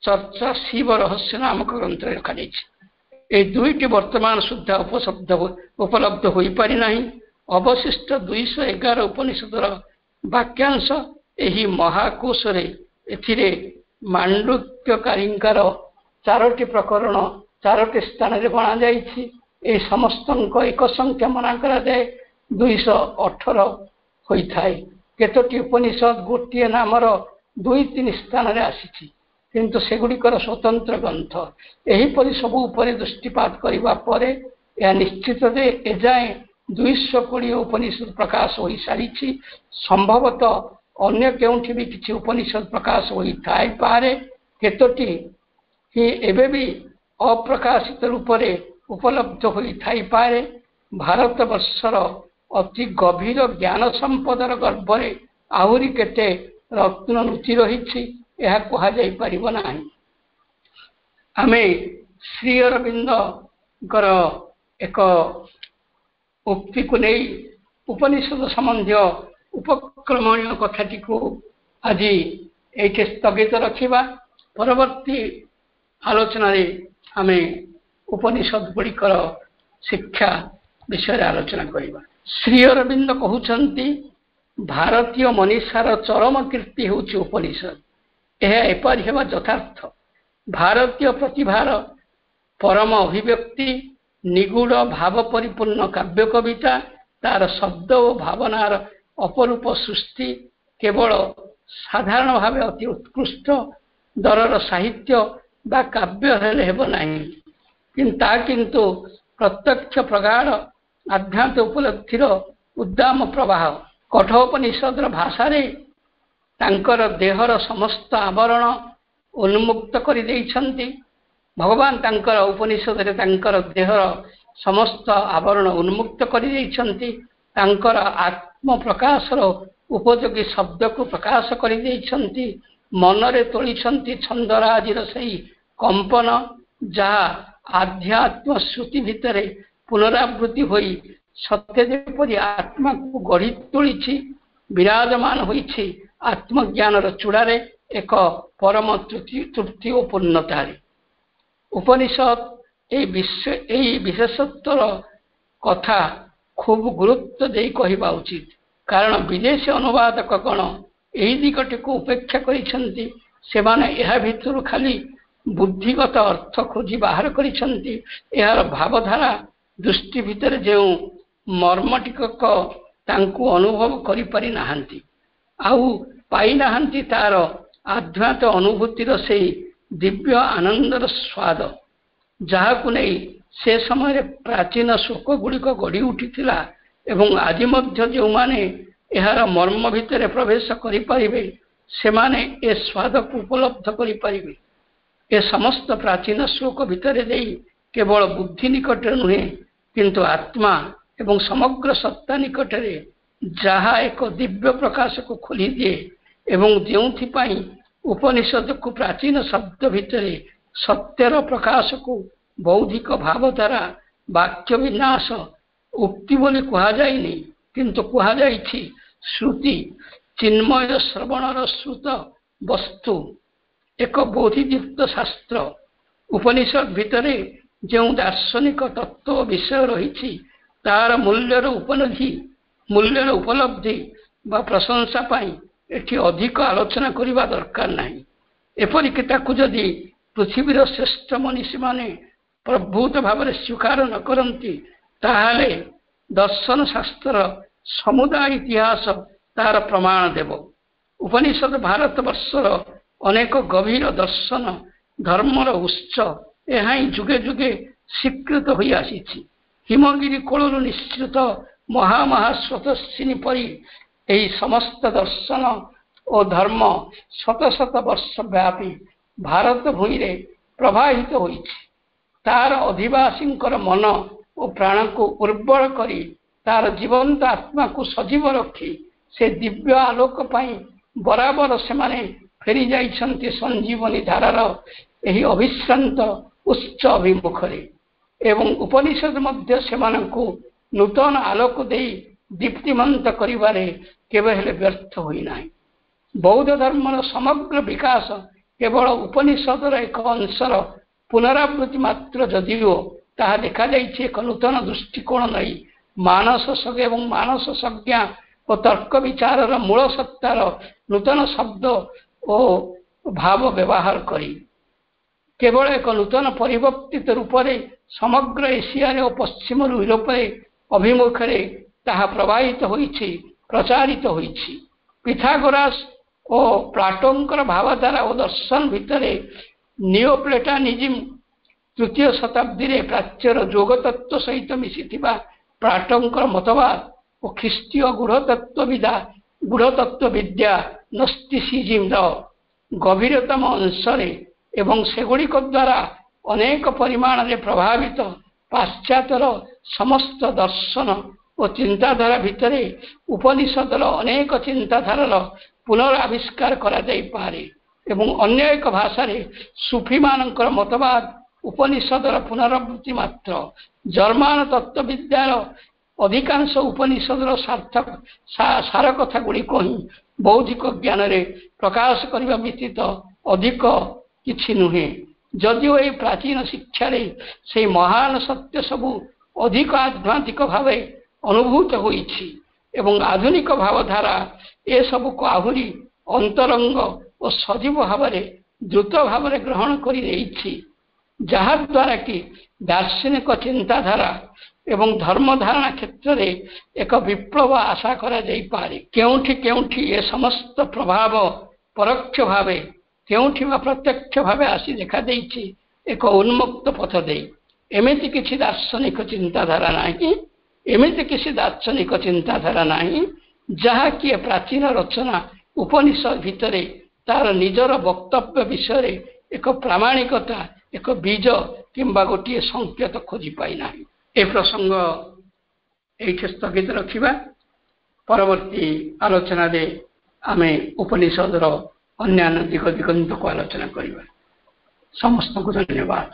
ଚର୍ଚ୍ଚା ଶିବ ରହସ୍ୟ ନାମକ ଗ୍ରନ୍ଥରେ ରଖାଯାଇଛି। ଏହି ଦୁଇଟି ବର୍ତ୍ତମାନ ସୁଦ୍ଧା ଉପଶବ୍ଦ ଉପଲବ୍ଧ ହୋଇପାରିନାହିଁ ଅବଶିଷ୍ଟ ଦୁଇଶହ ଏଗାର ଉପନିଷଦର ବାକ୍ୟାଂଶ ଏହି ମହାକୋଷରେ। ଏଥିରେ ମାଣ୍ଡୁକ୍ୟକାରୀଙ୍କର ଚାରୋଟି ପ୍ରକରଣ ଚାରୋଟି ସ୍ଥାନରେ ଗଣାଯାଇଛି। ଏହି ସମସ୍ତଙ୍କ ଏକ ସଂଖ୍ୟା ମନା କରାଯାଏ ଦୁଇଶହ ଅଠର ହୋଇଥାଏ। କେତୋଟି ଉପନିଷଦ ଗୋଟିଏ ନାମର ଦୁଇ ତିନି ସ୍ଥାନରେ ଆସିଛି। କିନ୍ତୁ ସେଗୁଡ଼ିକର ସ୍ୱତନ୍ତ୍ର ଗ୍ରନ୍ଥ। ଏହିପରି ସବୁ ଉପରେ ଦୃଷ୍ଟିପାତ କରିବା ପରେ ଏହା ନିଶ୍ଚିତ ଯେ ଏଯାଏଁ ଦୁଇଶହ କୋଡ଼ିଏ ଉପନିଷଦ ପ୍ରକାଶ ହୋଇସାରିଛି। ସମ୍ଭବତଃ ଅନ୍ୟ କେଉଁଠି ବି କିଛି ଉପନିଷଦ ପ୍ରକାଶ ହୋଇଥାଇପାରେ। କେତୋଟି? ଏବେ ବି ଅପ୍ରକାଶିତ ରୂପରେ ଉପଲବ୍ଧ ହୋଇଥାଇପାରେ। ଭାରତବର୍ଷର ଅତି ଗଭୀର ଜ୍ଞାନ ସମ୍ପଦର ଗର୍ଭରେ ଆହୁରି କେତେ ରତ୍ନ ଲୁଚି ରହିଛି ଏହା କୁହାଯାଇପାରିବ ନାହିଁ। ଆମେ ଶ୍ରୀ ଅରବିନ୍ଦଙ୍କର ଏକ ଉକ୍ତିକୁ ନେଇ ଉପନିଷଦ ସମ୍ବନ୍ଧୀୟ ଉପକ୍ରମଣୀୟ କଥାଟିକୁ ଆଜି ଏଇଠି ସ୍ଥଗିତ ରଖିବା। ପରବର୍ତ୍ତୀ ଆଲୋଚନାରେ ଆମେ ଉପନିଷଦ ଗୁଡ଼ିକର ଶିକ୍ଷା ବିଷୟରେ ଆଲୋଚନା କରିବା ଶ୍ରୀ ଅରବିନ୍ଦ କହୁଛନ୍ତି ଭାରତୀୟ ମନୀଷାର ଚରମ କୀର୍ତ୍ତି ହେଉଛି ଉପନିଷଦ ଏହା ଏପରି ହେବା ଯଥାର୍ଥ। ଭାରତୀୟ ପ୍ରତିଭାର ପରମ ଅଭିବ୍ୟକ୍ତି ନିଗୁଢ଼ ଭାବ ପରିପୂର୍ଣ୍ଣ କାବ୍ୟ କବିତା ତାର ଶବ୍ଦ ଓ ଭାବନାର ଅପରୂପ ସୃଷ୍ଟି କେବଳ ସାଧାରଣ ଭାବେ ଅତି ଉତ୍କୃଷ୍ଟ ଦରର ସାହିତ୍ୟ ବା କାବ୍ୟ ହେଲେ ହେବ ନାହିଁ। ତାହା କିନ୍ତୁ ପ୍ରତ୍ୟକ୍ଷ ପ୍ରଗାଢ଼ ଆଧ୍ୟାତ୍ମ ଉପଲବ୍ଧିର ଉଦ୍ଦାମ ପ୍ରବାହ କଠୋପନିଷଦର ଭାଷାରେ ତାଙ୍କର ଦେହର ସମସ୍ତ ଆବରଣ ଉନ୍ମୁକ୍ତ କରିଦେଇଛନ୍ତି ଭଗବାନ ତାଙ୍କର ଉପନିଷଦରେ ତାଙ୍କର ଦେହର ସମସ୍ତ ଆବରଣ ଉନ୍ମୁକ୍ତ କରିଦେଇଛନ୍ତି ତାଙ୍କର ଆତ୍ମ ପ୍ରକାଶର ଉପଯୋଗୀ ଶବ୍ଦକୁ ପ୍ରକାଶ କରିଦେଇଛନ୍ତି ମନରେ ତୋଳିଛନ୍ତି ଛନ୍ଦରାଜିର ସେହି କମ୍ପନ ଯାହା ଆଧ୍ୟାତ୍ମ ଶ୍ରୁତି ଭିତରେ ପୁନରାବୃତ୍ତି ହୋଇ ସତ୍ୟ ଯେପରି ଆତ୍ମାକୁ ଗଢ଼ି ତୋଳିଛି ବିରାଜମାନ ହୋଇଛି ଆତ୍ମଜ୍ଞାନର ଚୂଡ଼ାରେ ଏକ ପରମ ତୃପ୍ତି ଓ ପୂର୍ଣ୍ଣତାରେ ଉପନିଷଦ ଏହି ବିଶ୍ୱ ଏହି ବିଶେଷତ୍ୱର କଥା ଖୁବ ଗୁରୁତ୍ୱ ଦେଇ କହିବା ଉଚିତ କାରଣ ବିଦେଶୀ ଅନୁବାଦକ ଗଣ ଏହି ଦିଗଟିକୁ ଉପେକ୍ଷା କରିଛନ୍ତି ସେମାନେ ଏହା ଭିତରୁ ଖାଲି ବୁଦ୍ଧିଗତ ଅର୍ଥ ଖୋଜି ବାହାର କରିଛନ୍ତି। ଏହାର ଭାବଧାରା ଦୃଷ୍ଟି ଭିତରେ ଯେଉଁ ମର୍ମଟିକକ ତାଙ୍କୁ ଅନୁଭବ କରିପାରି ନାହାନ୍ତି। ଆଉ ପାଇନାହାନ୍ତି ତାର ଆଧ୍ୟାତ୍ମ ଅନୁଭୂତିର ସେଇ ଦିବ୍ୟ ଆନନ୍ଦର ସ୍ୱାଦ। ଯାହାକୁ ନେଇ ସେ ସମୟରେ ପ୍ରାଚୀନ ଶୋକ ଗୁଡ଼ିକ ଗଢ଼ି ଉଠିଥିଲା ଏବଂ ଆଜି ମଧ୍ୟ ଯେଉଁମାନେ ଏହାର ମର୍ମ ଭିତରେ ପ୍ରବେଶ କରିପାରିବେ ସେମାନେ ଏ ସ୍ୱାଦକୁ ଉପଲବ୍ଧ କରିପାରିବେ। ଏ ସମସ୍ତ ପ୍ରାଚୀନ ଶ୍ଲୋକ ଭିତରେ ଦେଇ କେବଳ ବୁଦ୍ଧି ନିକଟରେ ନୁହେଁ କିନ୍ତୁ ଆତ୍ମା ଏବଂ ସମଗ୍ର ସତ୍ତା ନିକଟରେ ଯାହା ଏକ ଦିବ୍ୟ ପ୍ରକାଶକୁ ଖୋଲିଦିଏ ଏବଂ ଯେଉଁଥିପାଇଁ ଉପନିଷଦକୁ ପ୍ରାଚୀନ ଶବ୍ଦ ଭିତରେ ସତ୍ୟର ପ୍ରକାଶକୁ ବୌଦ୍ଧିକ ଭାବ ଦ୍ୱାରା ବାକ୍ୟ ବିନ୍ୟାସ ଉକ୍ତି ବୋଲି କୁହାଯାଇନି କିନ୍ତୁ କୁହାଯାଇଛି ଶ୍ରୁତି ଚିନ୍ମୟ ଶ୍ରବଣର ଶ୍ରୁତ ବସ୍ତୁ। ଏକ ବୋଧିଯୁକ୍ତ ଶାସ୍ତ୍ର। ଉପନିଷଦ ଭିତରେ ଯେଉଁ ଦାର୍ଶନିକ ତତ୍ତ୍ୱ ବିଷୟ ରହିଛି ତାହାର ମୂଲ୍ୟର ଉପଲବ୍ଧି ମୂଲ୍ୟର ଉପଲବ୍ଧି ବା ପ୍ରଶଂସା ପାଇଁ ଏଠି ଅଧିକ ଆଲୋଚନା କରିବା ଦରକାର ନାହିଁ। ଏପରିକି ତାକୁ ଯଦି ପୃଥିବୀର ଶ୍ରେଷ୍ଠ ମନୀଷୀମାନେ ପ୍ରଭୂତ ଭାବରେ ସ୍ୱୀକାର ନ କରନ୍ତି ତାହେଲେ ଦର୍ଶନ ଶାସ୍ତ୍ର ସମୁଦାୟ ଇତିହାସ ତାର ପ୍ରମାଣ ଦେବ। ଉପନିଷଦ ଭାରତ ବର୍ଷର ଅନେକ ଗଭୀର ଦର୍ଶନ ଧର୍ମର ଉତ୍ସ ଏହା ହିଁ ଯୁଗେ ଯୁଗେ ସ୍ୱୀକୃତ ହୋଇ ଆସିଛି। ହିମଗିରି କୋଳରୁ ନିଶ୍ଚିତ ମହାମହାସ୍ରୋତସ୍ୱିନୀ ପରି ଏହି ସମସ୍ତ ଦର୍ଶନ ଓ ଧର୍ମ ଶତ ଶତ ବର୍ଷ ବ୍ୟାପୀ ଭାରତ ଭୂଇଁରେ ପ୍ରବାହିତ ହୋଇଛି। ତାର ଅଧିବାସୀଙ୍କର ମନ ଓ ପ୍ରାଣକୁ ଉର୍ବର କରି ତାର ଜୀବନ୍ତ ଆତ୍ମାକୁ ସଜୀବ ରଖି ସେ ଦିବ୍ୟ ଆଲୋକ ପାଇଁ ବରାବର ସେମାନେ ଫେରି ଯାଇଛନ୍ତି ସଞ୍ଜୀବନୀ ଧାରାର ଏହି ଅବିଶ୍ରାନ୍ତ ଉଚ୍ଚ ଅଭିମୁଖରେ ଏବଂ ଉପନିଷଦ ମଧ୍ୟ ସେମାନଙ୍କୁ ନୂତନ ଆଲୋକ ଦେଇ ଦୀପ୍ତିମନ୍ତ କରିବାରେ କେବେ ହେଲେ ବ୍ୟର୍ଥ ହୋଇନାହିଁ। ବୌଦ୍ଧ ଧର୍ମର ସମଗ୍ର ବିକାଶ କେବଳ ଉପନିଷଦର ଏକ ଅଂଶର ପୁନରାବୃତ୍ତି ମାତ୍ର ଯଦିଓ ତାହା ଦେଖାଯାଇଛି ଏକ ନୂତନ ଦୃଷ୍ଟିକୋଣ ନେଇ ମାନସ ଏବଂ ମାନସ ସଂଜ୍ଞା ଓ ତର୍କ ବିଚାରର ମୂଳ ସତ୍ତାର ନୂତନ ଶବ୍ଦ ଓ ଭାବ ବ୍ୟବହାର କରି। କେବଳ ଏକ ନୂତନ ପରିବର୍ତ୍ତିତ ରୂପରେ ସମଗ୍ର ଏସିଆରେ ଓ ପଶ୍ଚିମରୁ ୟୁରୋପରେ ଅଭିମୁଖରେ ତାହା ପ୍ରବାହିତ ହୋଇଛି ପ୍ରଚାରିତ ହୋଇଛି। ପିଥାଗୋରାସ ଓ ପ୍ଲାଟୋଙ୍କର ଭାବଧାରା ଓ ଦର୍ଶନ ଭିତରେ ନିଓପ୍ଲେଟାନିଜିମ୍ ତୃତୀୟ ଶତାବ୍ଦୀରେ ପ୍ରାଚ୍ୟର ଯୋଗ ତତ୍ତ୍ୱ ସହିତ ମିଶିଥିବା ପ୍ଲାଟୋଙ୍କର ମତବାଦ ଓ ଖ୍ରୀଷ୍ଟୀୟ ଗୂଢ଼ତତ୍ତ୍ୱବିଦା ଗୂଢ଼ତତ୍ତ୍ୱ ବିଦ୍ୟା ନସ୍ତିସିଜିମ୍ର ଗଭୀରତମ ଅଂଶରେ ଏବଂ ସେଗୁଡ଼ିକ ଦ୍ୱାରା ଅନେକ ପରିମାଣରେ ପ୍ରଭାବିତ ପାଶ୍ଚାତ୍ୟର ସମସ୍ତ ଦର୍ଶନ ଓ ଚିନ୍ତାଧାରା ଭିତରେ ଉପନିଷଦର ଅନେକ ଚିନ୍ତାଧାରାର ପୁନରାବିଷ୍କାର କରାଯାଇପାରେ ଏବଂ ଅନ୍ୟ ଏକ ଭାଷାରେ ସୁଫିମାନଙ୍କର ମତବାଦ ଉପନିଷଦର ପୁନରାବୃତ୍ତି ମାତ୍ର ଜର୍ମାନ ତତ୍ତ୍ୱବିଦ୍ୟାର ଅଧିକାଂଶ ଉପନିଷଦର ସାର୍ଥକ ସାର କଥା ଗୁଡ଼ିକ ହିଁ ବୌଦ୍ଧିକ ଜ୍ଞାନରେ ପ୍ରକାଶ କରିବା ବ୍ୟତୀତ ଅଧିକ କିଛି ନୁହେଁ। ଯଦିଓ ଏହି ପ୍ରାଚୀନ ଶିକ୍ଷାରେ ସେହି ମହାନ ସତ୍ୟ ସବୁ ଅଧିକ ଆଧ୍ୟାତ୍ମିକ ଭାବେ ଅନୁଭୂତ ହୋଇଛି ଏବଂ ଆଧୁନିକ ଭାବଧାରା ଏସବୁକୁ ଆହୁରି ଅନ୍ତରଙ୍ଗ ଓ ସଜୀବ ଭାବରେ ଦ୍ରୁତ ଭାବରେ ଗ୍ରହଣ କରି ନେଇଛି ଯାହାଦ୍ୱାରା କି ଦାର୍ଶନିକ ଚିନ୍ତାଧାରା ଏବଂ ଧର୍ମ ଧାରଣା କ୍ଷେତ୍ରରେ ଏକ ବିପ୍ଳବ ଆଶା କରାଯାଇପାରେ। କେଉଁଠି କେଉଁଠି ଏ ସମସ୍ତ ପ୍ରଭାବ ପରୋକ୍ଷ ଭାବେ କେଉଁଠି ବା ପ୍ରତ୍ୟକ୍ଷ ଭାବେ ଆସି ଦେଖାଦେଇଛି ଏକ ଉନ୍ମୁକ୍ତ ପଥ ଦେଇ। ଏମିତି କିଛି ଦାର୍ଶନିକ ଚିନ୍ତାଧାରା ନାହିଁ ଏମିତି କିଛି ଦାର୍ଶନିକ ଚିନ୍ତାଧାରା ନାହିଁ ଯାହାକି ଏ ପ୍ରାଚୀନ ରଚନା ଉପନିଷଦ ଭିତରେ ତାର ନିଜର ବକ୍ତବ୍ୟ ବିଷୟରେ ଏକ ପ୍ରାମାଣିକତା ଏକ ବୀଜ କିମ୍ବା ଗୋଟିଏ ସଂକେତ ଖୋଜି ପାଇନାହିଁ। ଏ ପ୍ରସଙ୍ଗ ଏଇଠି ସ୍ଥଗିତ ରଖିବା ପରବର୍ତ୍ତୀ ଆଲୋଚନାରେ ଆମେ ଉପନିଷଦର ଅନ୍ୟାନ୍ୟ ଦିଗ ଦିଗନ୍ତକୁ ଆଲୋଚନା କରିବା ସମସ୍ତଙ୍କୁ ଧନ୍ୟବାଦ